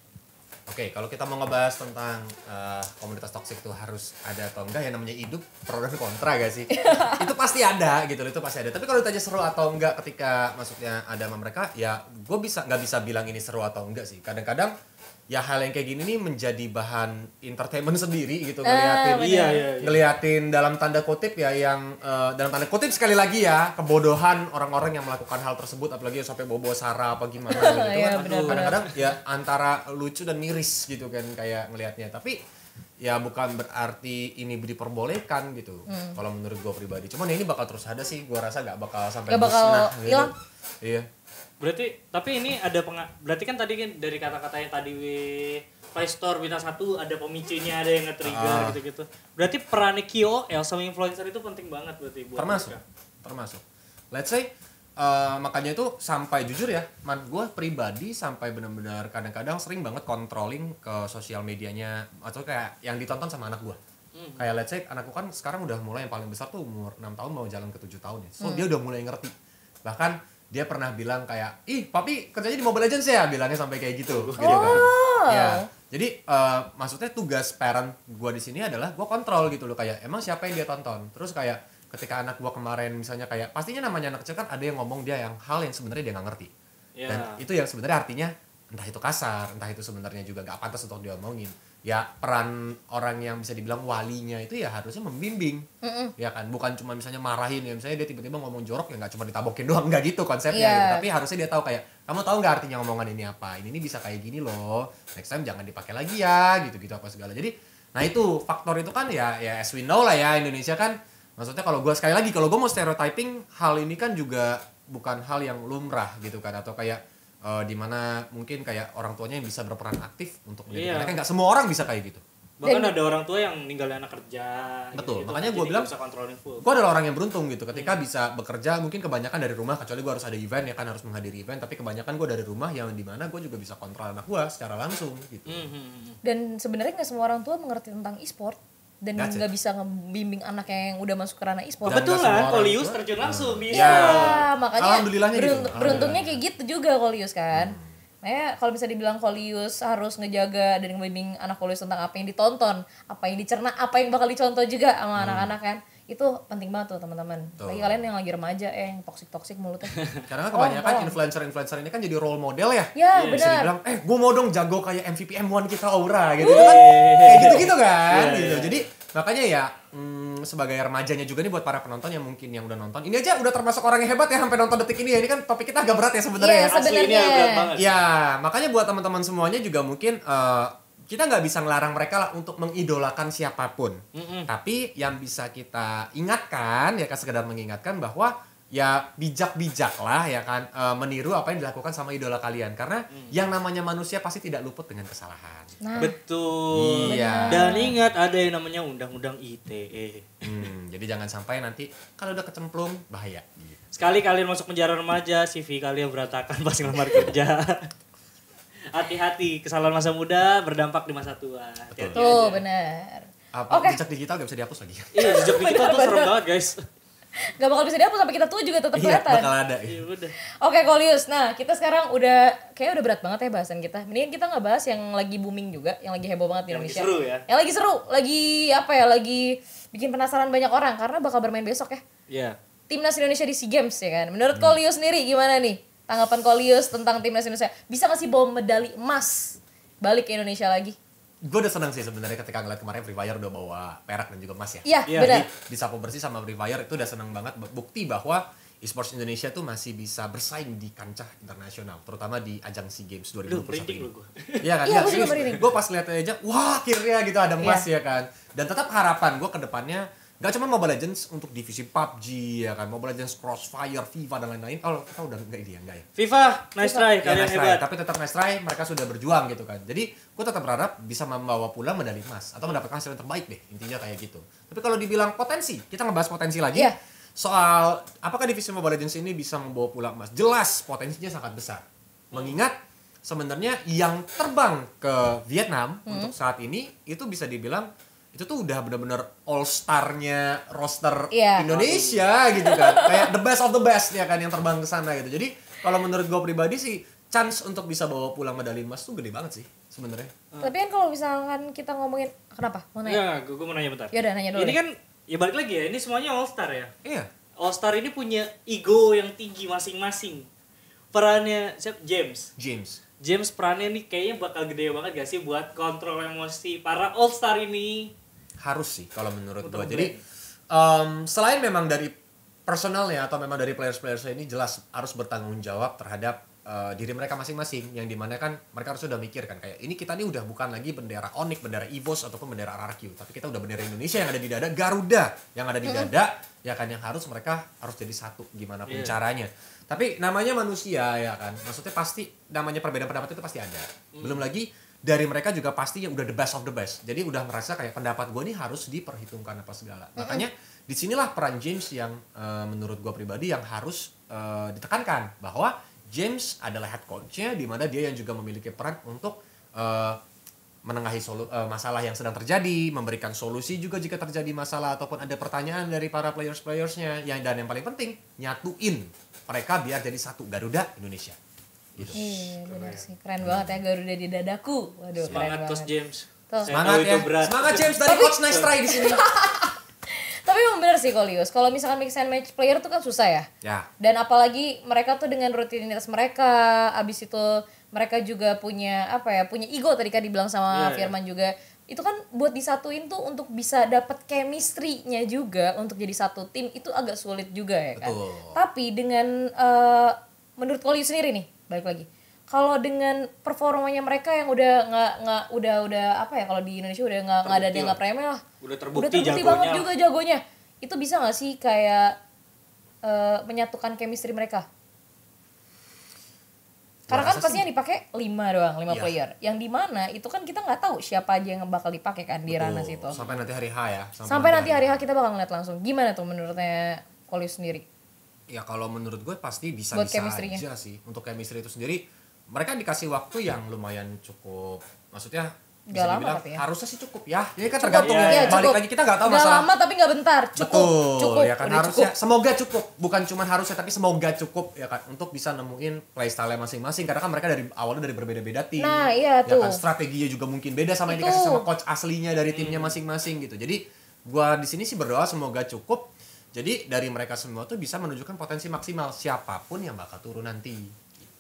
Oke, kalau kita mau ngebahas tentang eh, komunitas toksik itu harus ada atau enggak ya namanya hidup pro dan kontra gak sih? <laughs> itu pasti ada gitu loh, itu pasti ada. Tapi kalau ditanya seru atau enggak ketika maksudnya ada sama mereka, ya gue bisa nggak bisa bilang ini seru atau enggak sih. Kadang-kadang ya hal yang kayak gini nih menjadi bahan entertainment <laughs> sendiri gitu ngeliatin bener. Iya, iya, iya. ngeliatin dalam tanda kutip ya yang eh, dalam tanda kutip sekali lagi ya kebodohan orang-orang yang melakukan hal tersebut apalagi sampai bawa-bawa sara apa gimana <laughs> gitu Iya, kan kadang-kadang ya antara lucu dan miris gitu kan kayak ngelihatnya tapi ya bukan berarti ini diperbolehkan gitu Hmm. kalau menurut gue pribadi cuman ya ini bakal terus ada sih gue rasa nggak bakal sampai bakal musnah gitu. hilang. iya Berarti tapi ini ada penga berarti kan tadi kan dari kata-kata yang tadi we Play Store bintang satu ada pemicunya, ada yang nge-trigger Ah. gitu-gitu. Berarti perannya KOL sama influencer itu penting banget berarti buat termasuk mereka. termasuk let's say eh, makanya itu sampai jujur ya man gue pribadi sampai benar-benar kadang-kadang sering banget controlling ke sosial medianya atau kayak yang ditonton sama anak gue Hmm. kayak let's say anakku kan sekarang udah mulai yang paling besar tuh umur 6 tahun mau jalan ke 7 tahun ya so dia udah mulai ngerti bahkan dia pernah bilang kayak ih papi kerjanya di Mobile Legends ya? Bilangnya sampai kayak gitu. Gitu kan. Ya jadi eh, maksudnya tugas parent gua di sini adalah gua kontrol gitu loh kayak emang siapa yang dia tonton. Terus kayak ketika anak gua kemarin misalnya kayak pastinya namanya anak kecil kan ada yang ngomong dia yang hal yang sebenarnya dia nggak ngerti. Ya. dan itu yang sebenarnya artinya entah itu kasar entah itu sebenarnya juga nggak pantas untuk diomongin ya peran orang yang bisa dibilang walinya itu ya harusnya membimbing. Ya kan? Bukan cuma misalnya marahin ya misalnya dia tiba-tiba ngomong jorok ya nggak cuma ditabokin doang nggak gitu konsepnya Iya. gitu. tapi harusnya dia tahu kayak kamu tahu nggak artinya omongan ini apa? Ini ini bisa kayak gini loh. Next time jangan dipakai lagi ya gitu gitu apa segala. Jadi nah itu faktor itu kan ya ya as we know lah ya Indonesia kan maksudnya kalau gue sekali lagi kalau gue mau stereotyping hal ini kan juga bukan hal yang lumrah gitu kan. Atau kayak eh, di mana mungkin kayak orang tuanya yang bisa berperan aktif untuk mendidik Iya. anaknya nggak semua orang bisa kayak gitu. Bahkan ada orang tua yang ninggalin anak kerja. Betul, gitu, makanya kan, gua jadi bilang, gue adalah orang yang beruntung gitu. Ketika bisa bekerja mungkin kebanyakan dari rumah kecuali gue harus ada event ya kan harus menghadiri event. Tapi kebanyakan gue dari rumah yang di mana gue juga bisa kontrol anak gue secara langsung gitu. Hmm, hmm, hmm. Dan sebenarnya nggak semua orang tua mengerti tentang e-sport dan That's it. nggak bisa ngebimbing anaknya yang udah masuk ke ranah e-sport. Kebetulan Kolius terjun langsung bisa. Ya. Iya, makanya Alhamdulillahnya gitu. berunt- beruntungnya kayak gitu juga Kolius kan. Makanya kalau bisa dibilang Kolius harus ngejaga dan ngebimbing anak Kolius tentang apa yang ditonton, apa yang dicerna, apa yang bakal dicontoh juga sama anak-anak kan. Itu penting banget tuh teman-teman. Bagi kalian yang lagi remaja eh yang toksik-toksik mulutnya. <laughs> karena kan kebanyakan Oh, oh. influencer-influencer ini kan jadi role model ya ya, Iya, bisa benar. dibilang eh gue mau dong jago kayak MVP M1 kita Aura gitu itu kan kayak gitu-gitu kan Iya, gitu iya. jadi makanya ya mm, sebagai remajanya juga nih buat para penonton yang mungkin yang udah nonton. Ini aja udah termasuk orang yang hebat ya sampai nonton detik ini ya. Ini kan topik kita agak berat ya sebenarnya Iya, ya. Sebenarnya. berat banget. Ya, makanya buat teman-teman semuanya juga mungkin eh, kita nggak bisa ngelarang mereka lah untuk mengidolakan siapa pun. Mm-mm. Tapi yang bisa kita ingatkan ya kan sekedar mengingatkan bahwa ya bijak-bijak lah ya kan eh, meniru apa yang dilakukan sama idola kalian karena yang namanya manusia pasti tidak luput dengan kesalahan. Nah, Betul. Iya. Dan ingat ada yang namanya undang-undang ITE. Hmm, jadi jangan sampai nanti kalau udah kecemplung bahaya. Sekali kalian masuk penjara remaja, CV kalian berantakan pas ngelamar kerja. <laughs> Hati-hati, kesalahan masa muda berdampak di masa tua. Hati-hati tuh aja. benar. Apa Oke. jejak digital gak bisa dihapus lagi? Iya, jejak digital tuh serem banget, guys. Gak bakal bisa dihapus sampai kita tua juga tetap iya, kelihatan. bakal ada. Iya, udah. Oke Kolius, nah kita sekarang udah kayak udah berat banget ya bahasan kita. Mendingan kita nggak bahas yang lagi booming juga, yang lagi heboh banget di Yang lagi Indonesia. seru ya. Yang lagi seru, lagi apa ya? Lagi bikin penasaran banyak orang karena bakal bermain besok ya. Iya. Timnas Indonesia di SEA Games ya kan. Menurut Kolius sendiri gimana nih? Tanggapan Kolius tentang Timnas Indonesia. Bisa nggak sih bawa medali emas balik ke Indonesia lagi? Gue udah seneng sih sebenarnya ketika ngeliat kemarin Free Fire udah bawa perak dan juga emas ya. Iya, Iya, benar. Jadi di Sapo Bersih sama Free Fire itu udah seneng banget bukti bahwa esports Indonesia tuh masih bisa bersaing di kancah internasional, terutama di ajang SEA Games 2021 Duh, merinding ini. Iya kan? Iya, juga merinding. Gue pas lihat aja, wah akhirnya gitu ada emas Iya. ya kan. Dan tetap harapan gue ke depannya Gak cuma Mobile Legends untuk divisi PUBG ya kan, Mobile Legends Crossfire, FIFA dan lain-lain. Oh, kita udah enggak ini ya, enggak ya? FIFA, nice try, Ya, kalian nice try. hebat. Tapi tetap nice try, mereka sudah berjuang gitu kan. Jadi gue tetap berharap bisa membawa pulang medali emas atau mendapatkan hasil yang terbaik deh intinya kayak gitu. Tapi kalau dibilang potensi, kita ngebahas potensi lagi. Iya. Soal apakah divisi Mobile Legends ini bisa membawa pulang emas? Jelas potensinya sangat besar. Mengingat sebenarnya yang terbang ke Vietnam Hmm. untuk saat ini itu bisa dibilang itu tuh udah bener-bener all star-nya roster Iya. Indonesia gitu kan. Kayak the best of the best ya kan yang terbang ke sana gitu. Jadi kalau menurut gue pribadi sih chance untuk bisa bawa pulang medali emas tuh gede banget sih sebenarnya. Tapi kan kalau misalkan kita ngomongin kenapa? Mau nanya? Enggak, gue, gue mau nanya bentar. Ya udah nanya dulu. Ini deh. kan, ya balik lagi ya, ini semuanya all star ya. Iya. All star ini punya ego yang tinggi masing-masing. Perannya siapa? James. James. James perannya nih kayaknya bakal gede banget gak sih buat kontrol emosi para all star ini. Harus sih kalau menurut gue. Jadi em, selain memang dari personalnya atau memang dari players-players ini jelas harus bertanggung jawab terhadap eh, diri mereka masing-masing. Yang di mana kan mereka harus sudah mikir kan kayak ini kita ini udah bukan lagi bendera Onyx, bendera EVOS ataupun bendera RRQ tapi kita udah bendera Indonesia yang ada di dada Garuda yang ada di dada ya kan yang harus mereka harus jadi satu gimana pun Iya. caranya. Tapi namanya manusia ya kan maksudnya pasti namanya perbedaan pendapat itu pasti ada. Belum lagi dari mereka juga pasti yang udah the best of the best. Jadi udah merasa kayak pendapat gue nih harus diperhitungkan apa segala. Makanya di sinilah peran James yang eh, menurut gue pribadi yang harus eh, ditekankan. Bahwa James adalah head coachnya di mana dia yang juga memiliki peran untuk eh, menengahi solu- eh, masalah yang sedang terjadi, memberikan solusi juga jika terjadi masalah ataupun ada pertanyaan dari para players-playersnya. Yang dan yang paling penting nyatuin mereka biar jadi satu Garuda Indonesia. Gitu. Iya benar sih keren banget ya Garuda di dadaku. Waduh Semangat. Coach James. Tuh. Semangat ya. berat. Semangat James dari coach nice try di sini. <laughs> Tapi emang bener sih Kolius, kalau misalkan mix and match player tuh kan susah ya. ya. Dan apalagi mereka tuh dengan rutinitas mereka, abis itu mereka juga punya apa ya, punya ego tadi kan dibilang sama iya. Firman juga. Itu kan buat disatuin tuh untuk bisa dapet chemistry-nya juga untuk jadi satu tim itu agak sulit juga ya kan. Betul. Tapi dengan eh, menurut Kolius sendiri nih, balik lagi. Kalau dengan performanya mereka yang udah nggak nggak udah udah apa ya kalau di Indonesia udah nggak nggak ada dia lah. nggak lah. Udah terbukti udah terbukti jagonya. banget juga jagonya. Itu bisa nggak sih kayak eh, menyatukan chemistry mereka? Karena kan rasa pasti yang dipakai lima doang lima Iya. player. Yang di mana itu kan kita nggak tahu siapa aja yang bakal dipakai kan di ranah Tuh, situ. Sampai nanti hari H ya. sampai nanti hari H kita bakal ngeliat langsung. Gimana tuh menurutnya Kolius sendiri Ya kalau menurut gue pasti bisa Buat bisa aja sih. Untuk chemistry itu sendiri mereka dikasih waktu yang lumayan cukup. Maksudnya Nggak lama dibilang tapi ya. harusnya sih cukup ya. Ini kan tergantung Iya, ya. iya, Balik cukup. lagi kita nggak tahu Nggak masalah lama tapi nggak bentar cukup Betul, cukup ya kan udah harusnya cukup semoga cukup, bukan cuma harusnya tapi semoga cukup ya kan untuk bisa nemuin playstyle masing-masing karena kan mereka dari awalnya dari berbeda-beda tim. Nah, iya ya tuh. kan strateginya juga mungkin beda sama yang Itu. dikasih sama coach aslinya dari timnya masing-masing gitu. Jadi gua di sini sih berdoa semoga cukup. Jadi dari mereka semua tuh bisa menunjukkan potensi maksimal siapa pun yang bakal turun nanti.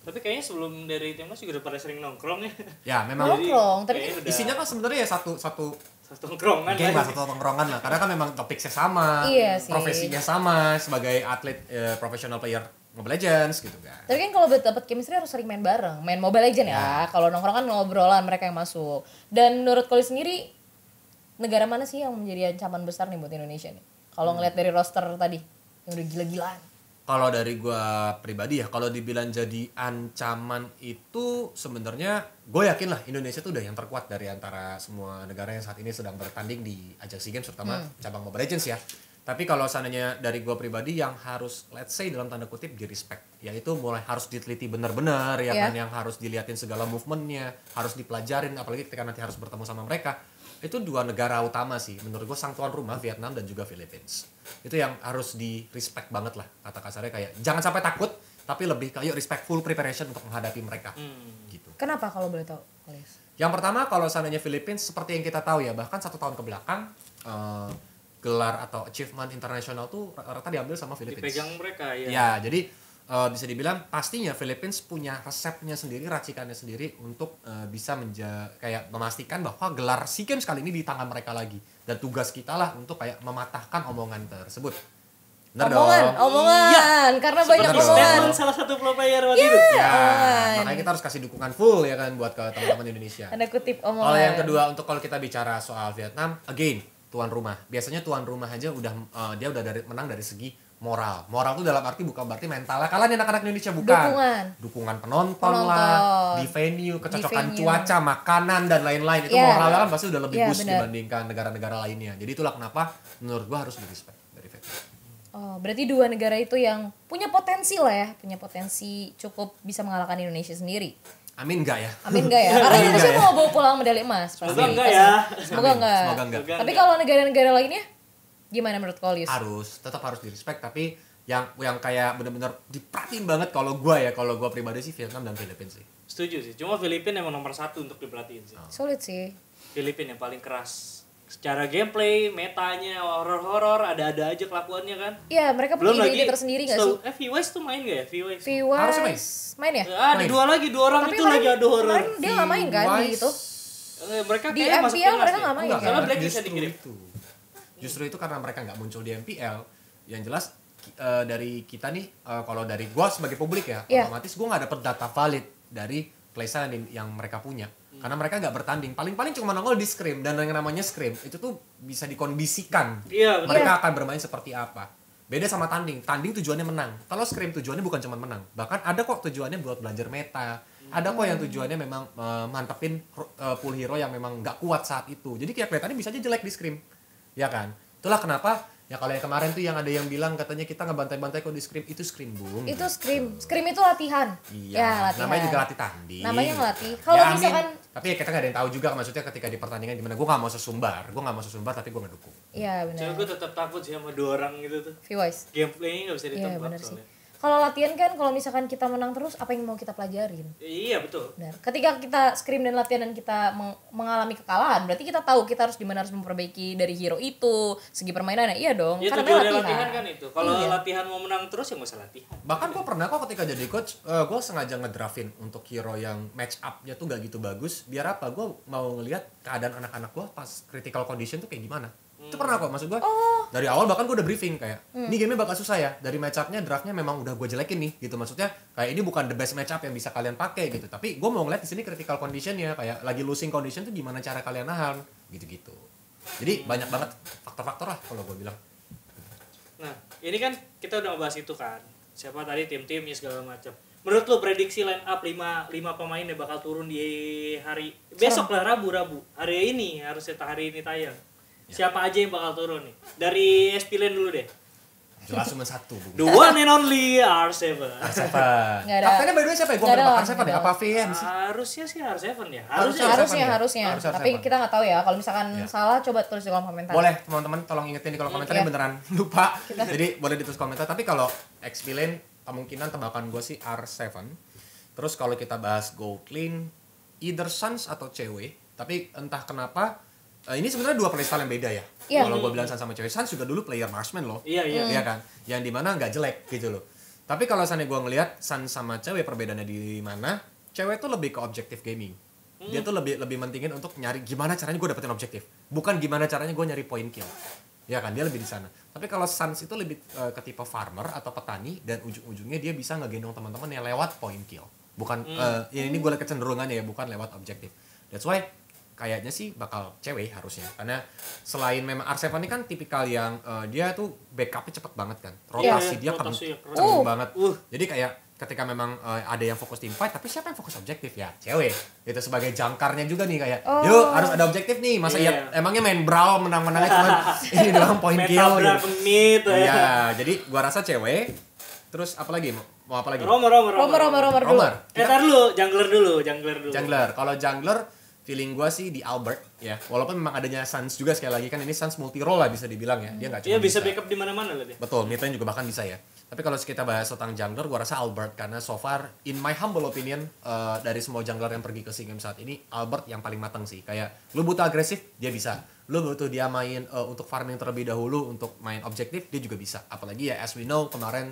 Tapi kayaknya sebelum dari timnas juga udah pada sering nongkrong ya. Ya memang Nongkrong, tapi udah- isinya kan sebenarnya ya satu satu satu tongkrongan lah satu tongkrongan lah karena kan memang topiknya sama Iya sih. profesinya sama sebagai atlet eh, profesional player Mobile Legends gitu kan Tapi kan kalau buat dapet chemistry harus sering main bareng, main Mobile Legend ya. Kalau nongkrong kan ngobrolan mereka yang masuk. Dan menurut Koli sendiri, negara mana sih yang menjadi ancaman besar nih buat Indonesia nih? Kalau ngeliat dari roster tadi, yang udah gila-gilaan. kalau dari gua pribadi ya kalau dibilang jadi ancaman itu sebenarnya gue yakin lah Indonesia tuh udah yang terkuat dari antara semua negara yang saat ini sedang bertanding di ajang SEA Games terutama cabang Mobile Legends ya tapi kalau seandainya dari gua pribadi yang harus let's say dalam tanda kutip di respect yaitu mulai harus diteliti benar-benar ya Iya. kan yang harus diliatin segala movementnya harus dipelajarin apalagi ketika nanti harus bertemu sama mereka itu dua negara utama sih. Menurut gue sang tuan rumah Vietnam dan juga Philippines. Itu yang harus di respect banget lah kata kasarnya kayak jangan sampai takut tapi lebih kayak respectful preparation untuk menghadapi mereka. Hmm. gitu. Kenapa kalau boleh tahu, Kolis? yang pertama kalau seandainya Philippines seperti yang kita tahu ya bahkan satu tahun ke belakang eh, gelar atau achievement internasional tuh rata-rata diambil sama Philippines. Dipegang mereka ya Ya, jadi eh, bisa dibilang pastinya Philippines punya resepnya sendiri, racikannya sendiri untuk eh, bisa menja kayak memastikan bahwa gelar SEA Games kali ini di tangan mereka lagi. Dan tugas kita lah untuk kayak mematahkan omongan tersebut. Bener omongan, dong? omongan, karena banyak seperti dong. omongan. statement salah satu pro player waktu itu Ya, omongan. makanya kita harus kasih dukungan full ya kan buat ke teman-teman Indonesia. Tanda kutip omongan. Kalau yang kedua untuk kalau kita bicara soal Vietnam, again tuan rumah. Biasanya tuan rumah aja udah eh, dia udah dari menang dari segi moral. Moral tuh dalam arti bukan berarti mentalnya kalian anak-anak Indonesia bukan. Dukungan. Dukungan penonton, Penonton. lah, di venue, kecocokan venue. cuaca, makanan dan lain-lain. Itu Iya. moralnya kan pasti udah lebih Iya, boost benar. dibandingkan negara-negara lainnya. Jadi itulah kenapa menurut gua harus di respect dari Vietnam. Oh, berarti dua negara itu yang punya potensi lah ya, punya potensi cukup bisa mengalahkan Indonesia sendiri. Amin enggak ya? Amin enggak ya? <laughs> Karena Indonesia ya? mau bawa pulang medali emas. Semoga enggak ya. Semoga enggak. Semoga enggak. Tapi kalau negara-negara lainnya gimana menurut Kolis? harus tetap harus di respect tapi yang yang kayak bener-bener diperhatiin banget kalau gua ya kalau gua pribadi sih Vietnam dan Filipina sih setuju sih cuma Filipina emang nomor satu untuk diperhatiin sih Sulit sih. Filipina yang paling keras secara gameplay metanya horor-horor ada-ada aja kelakuannya kan Iya, mereka belum punya lagi ide-ide tersendiri gak sih? so- eh V-Wise tuh main gak ya V-Wise main. main ya? Ah, ada Main. dua lagi dua orang Tapi itu lagi ada horor dia nggak main kan di itu? Eh, mereka Di MPL mereka nggak main kan? Soalnya karena Black bisa dikirim. itu justru itu karena mereka nggak muncul di MPL yang jelas eh, dari kita nih eh, kalau dari gua sebagai publik ya Iya. otomatis gua nggak dapet data valid dari playstyle yang, yang mereka punya. Karena mereka nggak bertanding. Paling-paling cuma nongol di scrim dan yang namanya scrim itu tuh bisa dikondisikan Iya, betul. mereka akan bermain seperti apa. Beda sama tanding. Tanding tujuannya menang. Kalau scrim tujuannya bukan cuma menang. Bahkan ada kok tujuannya buat belajar meta. Ada kok yang tujuannya memang eh, mantepin eh, pool hero yang memang nggak kuat saat itu. Jadi kayak kelihatannya bisa aja jelek di scrim ya kan itulah kenapa ya kalau yang kemarin tuh yang ada yang bilang katanya kita ngebantai-bantai kok di scrim itu scrim bung Itu scrim. Scrim itu latihan. Iya, Ya, latihan. namanya juga latih tanding. Namanya ngelatih. Kalau amin. misalkan- tapi ya kita nggak ada yang tahu juga maksudnya ketika di pertandingan gimana. Gue nggak mau sesumbar, gue nggak mau sesumbar tapi gue ngedukung. Iya, Cuma benar. gue tetap takut sih sama dua orang gitu tuh V-Wise. gameplaynya nggak bisa Iya, ditebak benar sih. Kalau latihan kan kalau misalkan kita menang terus apa yang mau kita pelajarin? iya betul Benar. Ketika kita scrim dan latihan dan kita meng- mengalami kekalahan, berarti kita tahu kita harus di mana harus memperbaiki dari hero itu, segi permainannya. Iya dong. ya karena latihan. latihan kan itu kalau Iya. latihan mau menang terus ya nggak usah latihan Bahkan gue pernah kok ketika jadi coach, gue sengaja ngedraftin untuk hero yang match up-nya tuh gak gitu bagus. Biar apa? Gue mau ngelihat keadaan anak-anak gue pas critical condition tuh kayak gimana. Itu pernah kok, maksud gue. Dari awal bahkan gue udah briefing kayak, ini game bakal susah ya. Dari match up-nya, draftnya memang udah gue jelekin nih, gitu. Maksudnya kayak ini bukan the best match up yang bisa kalian pakai gitu. Tapi gue mau ngeliat di sini critical condition-nya, kayak lagi losing condition tuh gimana cara kalian nahan, gitu-gitu. Jadi banyak banget faktor-faktor lah kalau gue bilang. Nah, ini kan kita udah ngebahas itu kan. Siapa tadi tim-timnya segala macam. Menurut lo prediksi line up 5 5 pemain yang bakal turun di hari besok lah Rabu Rabu. Hari ini harusnya hari ini tayang. Siapa aja yang bakal turun nih? Dari Espilen dulu deh. Jelas cuma satu, Bung. The one and only R7. Siapa? Nggak ada- Kaptennya by the way siapa ya? Gue nggak nggak deh? ada Apa VM sih? Harusnya sih R7 ya. Harusnya. Harusnya. harusnya R7 ya? harusnya. Harusnya Tapi R7. kita nggak tahu ya. Kalau misalkan Iya. salah coba tulis di kolom komentar. Boleh teman-teman tolong ingetin di kolom komentarnya Iya. beneran <laughs> lupa. Jadi boleh ditulis komentar. Tapi kalau X Villain kemungkinan tebakan gue sih R7. Terus kalau kita bahas Gold Clean, either Suns atau cewek. Tapi entah kenapa eh, ini sebenarnya dua playstyle yang beda ya. Iya. Kalau gue bilang Suns sama cewek, Suns juga dulu player marksman loh. Iya, iya. Iya kan? Yang di mana nggak jelek gitu loh. Tapi kalau misalnya gue ngelihat Sun sama cewek perbedaannya di mana, cewek tuh lebih ke objective gaming. Dia tuh lebih lebih mentingin untuk nyari gimana caranya gue dapetin objektif, bukan gimana caranya gue nyari point kill. Ya kan, dia lebih di sana. Tapi kalau Suns itu lebih eh, ke tipe farmer atau petani dan ujung-ujungnya dia bisa ngegendong teman-teman yang lewat point kill. Bukan eh, ya ini gue kecenderungannya ya, bukan lewat objektif. That's why kayaknya sih bakal cewek harusnya karena selain memang R7 ini kan tipikal yang eh, dia tuh backupnya cepet banget kan rotasi dia Iya, keren, Uh. banget Uh. jadi kayak ketika memang eh, ada yang fokus team fight tapi siapa yang fokus objektif ya cewek itu sebagai jangkarnya juga nih kayak Oh. yuk harus ada objektif nih masa Iya. ya emangnya main brawl menang-menangnya cuma <laughs> ini doang Meta kill gitu. ya. Iya, jadi gua rasa cewek terus apa lagi mau, apa lagi Romer, Romer, Romer, Romer, Romer dulu. Romer Eh, tar dulu, jungler dulu, jungler dulu. Jungler. Kalau jungler feeling gua sih di Albert ya. Walaupun memang adanya Suns juga sekali lagi kan ini Suns multi role lah bisa dibilang ya. Dia nggak cuma Iya bisa backup di mana-mana lah dia. Betul, mid lane juga bahkan bisa ya. Tapi kalau kita bahas tentang jungler, gua rasa Albert karena so far in my humble opinion eh, dari semua jungler yang pergi ke SEA Games saat ini Albert yang paling matang sih. Kayak lu butuh agresif, dia bisa. Lu butuh dia main eh, untuk farming terlebih dahulu untuk main objektif, dia juga bisa. Apalagi ya as we know kemarin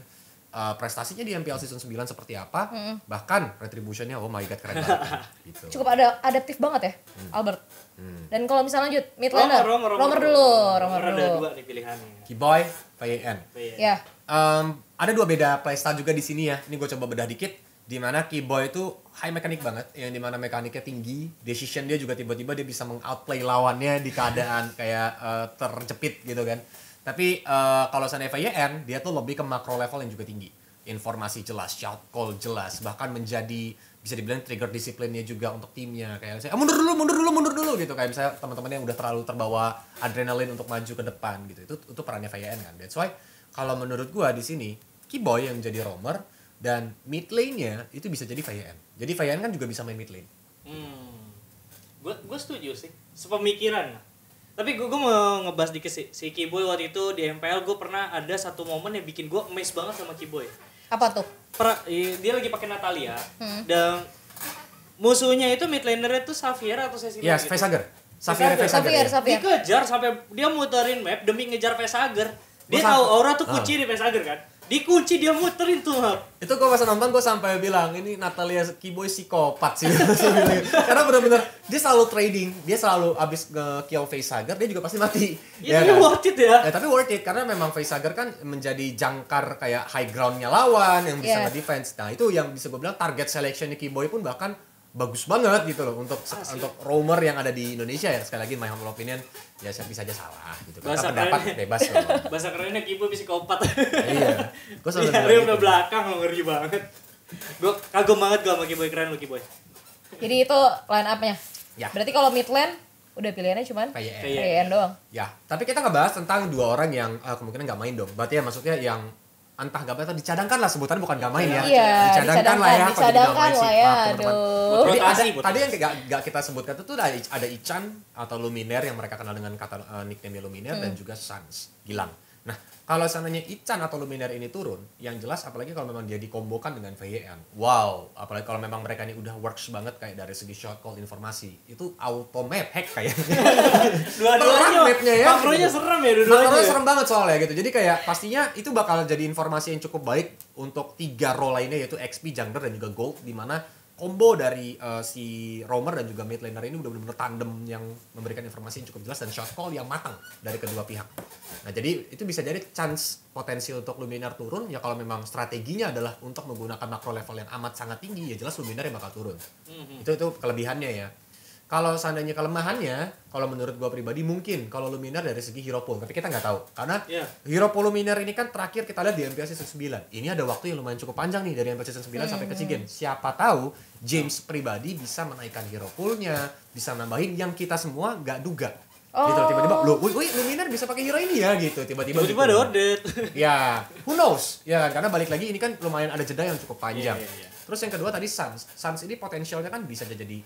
eh, prestasinya di MPL season 9 seperti apa, bahkan retributionnya oh my god keren banget <laughs> gitu. Cukup ada adaptif banget ya, Albert. Dan kalau misalnya lanjut mid laner, Romer, Romer, Romer dulu, Romer Romer ada dulu. dua nih pilihannya. Keyboy, VN. Iya. Ya, Em, ada dua beda playstyle juga di sini ya. Ini gue coba bedah dikit. Di mana Keyboy itu high mekanik banget, yang di mana mekaniknya tinggi, decision dia juga tiba-tiba dia bisa mengoutplay lawannya di keadaan <laughs> kayak eh, terjepit gitu kan. Tapi eh, kalau sana FIN, dia tuh lebih ke makro level yang juga tinggi. Informasi jelas, shout call jelas, bahkan menjadi bisa dibilang trigger disiplinnya juga untuk timnya kayak saya mundur dulu mundur dulu mundur dulu gitu kayak misalnya teman-teman yang udah terlalu terbawa adrenalin untuk maju ke depan gitu itu itu perannya FIN kan that's why kalau menurut gua di sini Keyboy yang jadi roamer dan mid lane-nya itu bisa jadi VN. Jadi VN kan juga bisa main mid lane. Hmm. Gue gue setuju sih. Sepemikiran. Tapi gue gue mau ngebahas dikit sih. Si Kiboy waktu itu di MPL gue pernah ada satu momen yang bikin gue amazed banget sama Kiboy. apa tuh? pra- i- dia lagi pakai Natalia Hmm. dan musuhnya itu mid laner itu Xavier atau Cecilia Iya, gitu. Vesager. Xavier Vesager. Vesager. Xavier, ya. Xavier. Dikejar sampai dia muterin map demi ngejar Vesager. Dia tahu aura tuh Ah. kunci di Vesager kan. Dikunci dia muterin tuh map. Itu gua pas nonton gua sampai bilang ini Natalia Keyboy psikopat sih. <laughs> Karena benar-benar dia selalu trading, dia selalu abis nge-kill Vesager dia juga pasti mati. Ya, Ya tapi kan? worth it ya. Ya, tapi worth it karena memang Facehager kan menjadi jangkar kayak high groundnya lawan yang bisa Yeah. nge-defense. Nah, itu yang bisa gue bilang target selectionnya Keyboy pun bahkan bagus banget gitu loh untuk Asli. untuk roamer yang ada di Indonesia ya sekali lagi my humble opinion ya saya bisa aja salah gitu kan pendapat kerennya. bebas loh <laughs> Bahasa kerennya Kiboy psikopat. iya gue selalu Iya, bilang dia gitu. udah belakang lo ngeri banget. Gue kagum banget gue sama Kiboy keren lo Kiboy. Jadi itu line up-nya. Ya. Berarti kalau mid lane udah pilihannya cuman PYN. PYN doang. Ya, tapi kita ngebahas tentang dua orang yang eh, kemungkinan nggak main dong. Berarti ya maksudnya yang entah nggak atau dicadangkan lah sebutan bukan nggak main ya. Iya, dicadangkan, lah ya. dicadangkan lah ya, aduh. Jadi ada, tadi yang gak, gak kita sebutkan itu tuh ada, ada Ichan atau Luminer yang mereka kenal dengan kata eh, nickname Luminer dan juga Sans, Gilang. Nah, kalau sananya Ichan atau Luminer ini turun, yang jelas apalagi kalau memang dia dikombokan dengan VYN. Wow, apalagi kalau memang mereka ini udah works banget kayak dari segi shot call informasi. Itu auto map hack kayaknya. <laughs> Dua-duanya mapnya ya. Makronya gitu. serem ya dua-duanya. Makronya ya. serem banget soalnya gitu. Jadi kayak pastinya itu bakal jadi informasi yang cukup baik untuk tiga role lainnya yaitu XP, Jungler dan juga Gold di mana combo dari eh, si Romer dan juga mid laner ini udah benar-benar tandem yang memberikan informasi yang cukup jelas dan shot call yang matang dari kedua pihak. Nah, jadi itu bisa jadi chance potensi untuk Luminar turun ya kalau memang strateginya adalah untuk menggunakan makro level yang amat sangat tinggi ya jelas Luminar yang bakal turun. Mhm. Itu itu kelebihannya ya. Kalau seandainya kelemahannya, kalau menurut gua pribadi mungkin kalau Luminar dari segi hero pool, tapi kita nggak tahu. Karena Iya. hero pool Luminar ini kan terakhir kita lihat di MPL season 9. Ini ada waktu yang lumayan cukup panjang nih dari MPL season 9 sampai ke SEA Games. Siapa tahu James pribadi bisa menaikkan hero poolnya, bisa nambahin yang kita semua nggak duga. Gitu Oh. tiba-tiba, loh, wih, wih, Luminar bisa pakai hero ini ya gitu. Tiba-tiba Tiba-tiba gitu. ada ordet. Ya, who knows? Ya kan, karena balik lagi ini kan lumayan ada jeda yang cukup panjang. Iya, iya, iya. Terus yang kedua tadi Suns. Suns ini potensialnya kan bisa jadi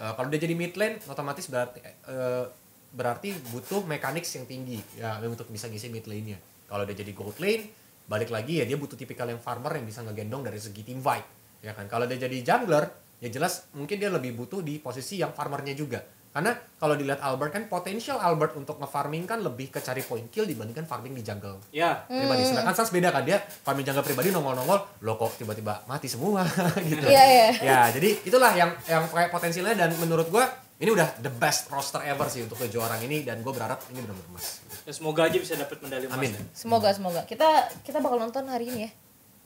eh, kalau dia jadi mid lane otomatis berarti eh, berarti butuh mechanics yang tinggi ya untuk bisa ngisi mid lane-nya. Kalau dia jadi gold lane, balik lagi ya dia butuh tipikal yang farmer yang bisa ngegendong dari segi team fight. Ya kan? Kalau dia jadi jungler, ya jelas mungkin dia lebih butuh di posisi yang farmernya juga. Karena kalau dilihat Albert kan potensial Albert untuk nge-farming kan lebih ke cari point kill dibandingkan farming di jungle Ya. pribadi. Sedangkan Sans beda kan dia farming jungle pribadi nongol-nongol, lo kok tiba-tiba mati semua <laughs> gitu. Iya, iya. Ya, jadi itulah yang yang kayak potensialnya dan menurut gua ini udah the best roster ever sih untuk kejuaraan ini dan gue berharap ini benar-benar emas. Ya, semoga aja bisa dapat medali emas. Amin. Semoga semoga kita kita bakal nonton hari ini ya.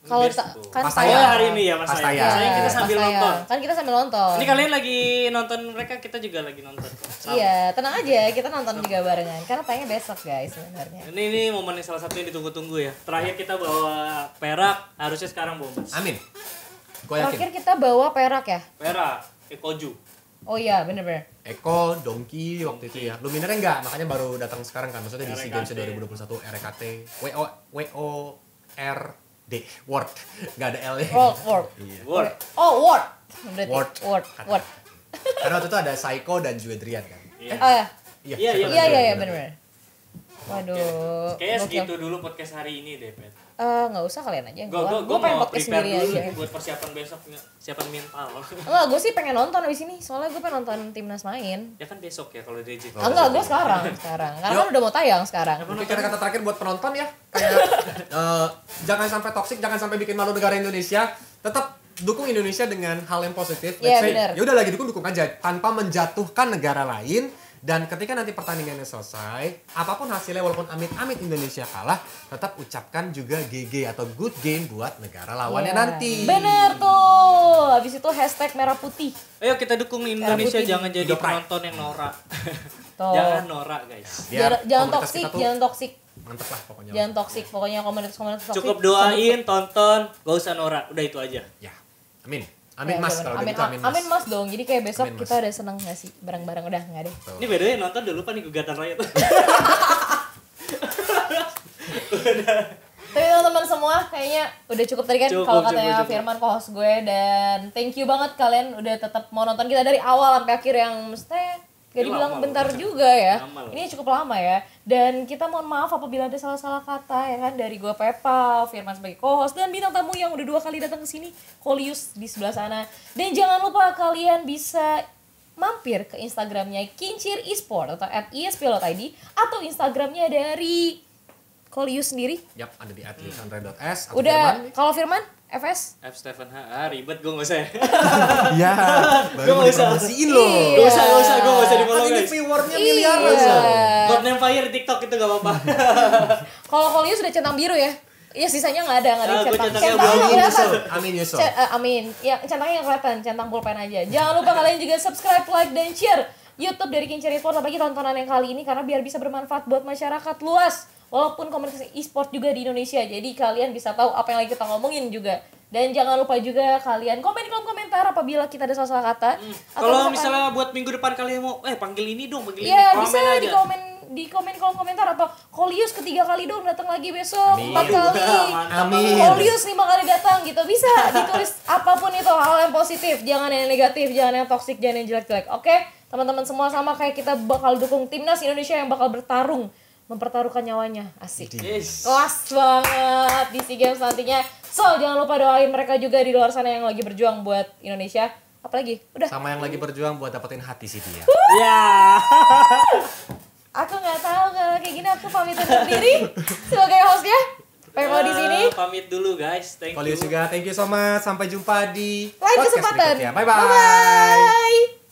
Kalau kan Pas Oh tayang. tayang. hari ini ya mas saya. tayang. Saya kita sambil nonton. Kan kita sambil nonton. Ini kalian lagi nonton mereka, kita juga lagi nonton. kok. Sama. Iya, tenang aja, kita nonton juga barengan. Karena tayangnya besok guys sebenarnya. Ini ini momen yang salah satu yang ditunggu-tunggu ya. Terakhir kita bawa perak, harusnya sekarang bawa emas. Amin. Gue yakin. Terakhir kita bawa perak ya. Perak, Ekoju. Oh iya, bener-bener. Eko, Dongki waktu itu ya. Luminernya enggak, makanya baru datang sekarang kan. Maksudnya di SEA Games RKT. 2021 RKT, WO WO R D Word. Enggak ada L nya. World, world. Iya. Word. Oh, word. Berarti Word. word, word. Karena waktu itu ada Psycho dan Juedrian kan. Iya. Oh ya. Iya, iya, Iya, iya, iya, bener-bener. Waduh. Kayaknya segitu dulu podcast hari ini deh, Pet. Eh, nggak usah kalian aja. Gue Gua, gue gua pengen mau podcast sendiri dulu aja. buat persiapan besok, persiapan mental. Enggak, gue sih pengen nonton abis ini. Soalnya gue pengen nonton timnas main. ya kan besok ya kalau DJ. Ah, enggak, gue sekarang, <laughs> sekarang. Karena kan udah mau tayang sekarang. Mungkin kata-kata terakhir buat penonton ya, kayak <laughs> eh, jangan sampai toksik, jangan sampai bikin malu negara Indonesia. Tetap dukung Indonesia dengan hal yang positif. Iya, say, bener. ya udah lagi dukung dukung aja tanpa menjatuhkan negara lain. Dan ketika nanti pertandingannya selesai, apa pun hasilnya walaupun amit-amit Indonesia kalah, tetap ucapkan juga GG atau good game buat negara lawannya Iya. nanti. Bener tuh. Habis itu hashtag merah putih. Ayo kita dukung Indonesia jangan jadi penonton yang norak. <laughs> Tuh. jangan norak, guys. Biar jangan, komunitas toksik, jangan toksik. Mantep lah pokoknya. Jangan toksik. Pokoknya komunitas-komunitas toksik. Cukup doain, tonton, gak usah norak. Udah itu aja. Ya, amin. Amin Ya, mas, kalau amin, gitu amin mas. amin mas dong. Jadi kayak besok Amin, Mas. kita udah seneng gak sih bareng-bareng udah nggak deh. Tuh. Ini bedanya nonton udah lupa nih gugatan rakyat. <laughs> Tapi teman-teman semua kayaknya udah cukup tadi kan Cukup, kalau cukup, katanya cukup. Firman co-host gue dan thank you banget kalian udah tetap mau nonton kita dari awal sampai akhir yang mesti gak dibilang lama bentar loh. juga ya. Lama. Ini cukup lama ya. Dan kita mohon maaf apabila ada salah-salah kata ya kan dari gue Pepa, Firman sebagai co-host dan bintang tamu yang udah dua kali datang ke sini, Kolius di sebelah sana. Dan jangan lupa kalian bisa mampir ke Instagramnya Kincir Esport atau at isp.id atau Instagramnya dari Kolius sendiri. Yap, ada di atletandre.s. atau Udah, kalau Firman, FS? F Stephen H. Ah, ribet gue gak usah. Iya, <laughs> Gua baru mau nggak usah. dipromosiin loh. Iya. Gak usah, gak usah, gue gak usah di follow Kan ini guys. viewernya Iya. miliaran loh. God Name Fire TikTok itu gak apa-apa. <laughs> Kalau Kolius sudah centang biru ya? Iya sisanya nggak ada, nggak ada Ah, gua centang. centangnya. Amin kelihatan. Yusuf, amin Yusuf. Ce- eh, amin. Ya, centangnya yang kelihatan, centang pulpen aja. Jangan lupa kalian juga subscribe, like, dan share YouTube dari Kincir Esport apalagi tontonan yang kali ini karena biar bisa bermanfaat buat masyarakat luas. Walaupun komunitas e-sport juga di Indonesia, jadi kalian bisa tahu apa yang lagi kita ngomongin juga. Dan jangan lupa juga kalian komen di kolom komentar apabila kita ada salah-salah kata. Atau Hmm. Kalau misalkan- misalnya buat minggu depan kalian mau, eh panggil ini dong, panggil Iya ini. bisa di komen di komen kolom komentar atau Kolius ketiga kali dong datang lagi besok Amin. empat kali Mantap. Amin. Kolius lima kali datang gitu bisa ditulis apa pun itu hal yang positif jangan yang negatif jangan yang toksik jangan yang jelek-jelek oke teman-teman semua sama kayak kita bakal dukung timnas Indonesia yang bakal bertarung mempertaruhkan nyawanya asik Yes. kelas banget di SEA Games nantinya so jangan lupa doain mereka juga di luar sana yang lagi berjuang buat Indonesia apalagi udah Sama yang lagi berjuang buat dapetin hati si dia. Ya. Aku nggak tahu kalau kayak gini aku pamit undur diri sebagai hostnya. Pepo di sini. Eh, Pamit dulu guys. Thank Kolius you. juga, thank you so much. Sampai jumpa di Lain podcast kesempatan. berikutnya. Bye-bye. Bye-bye.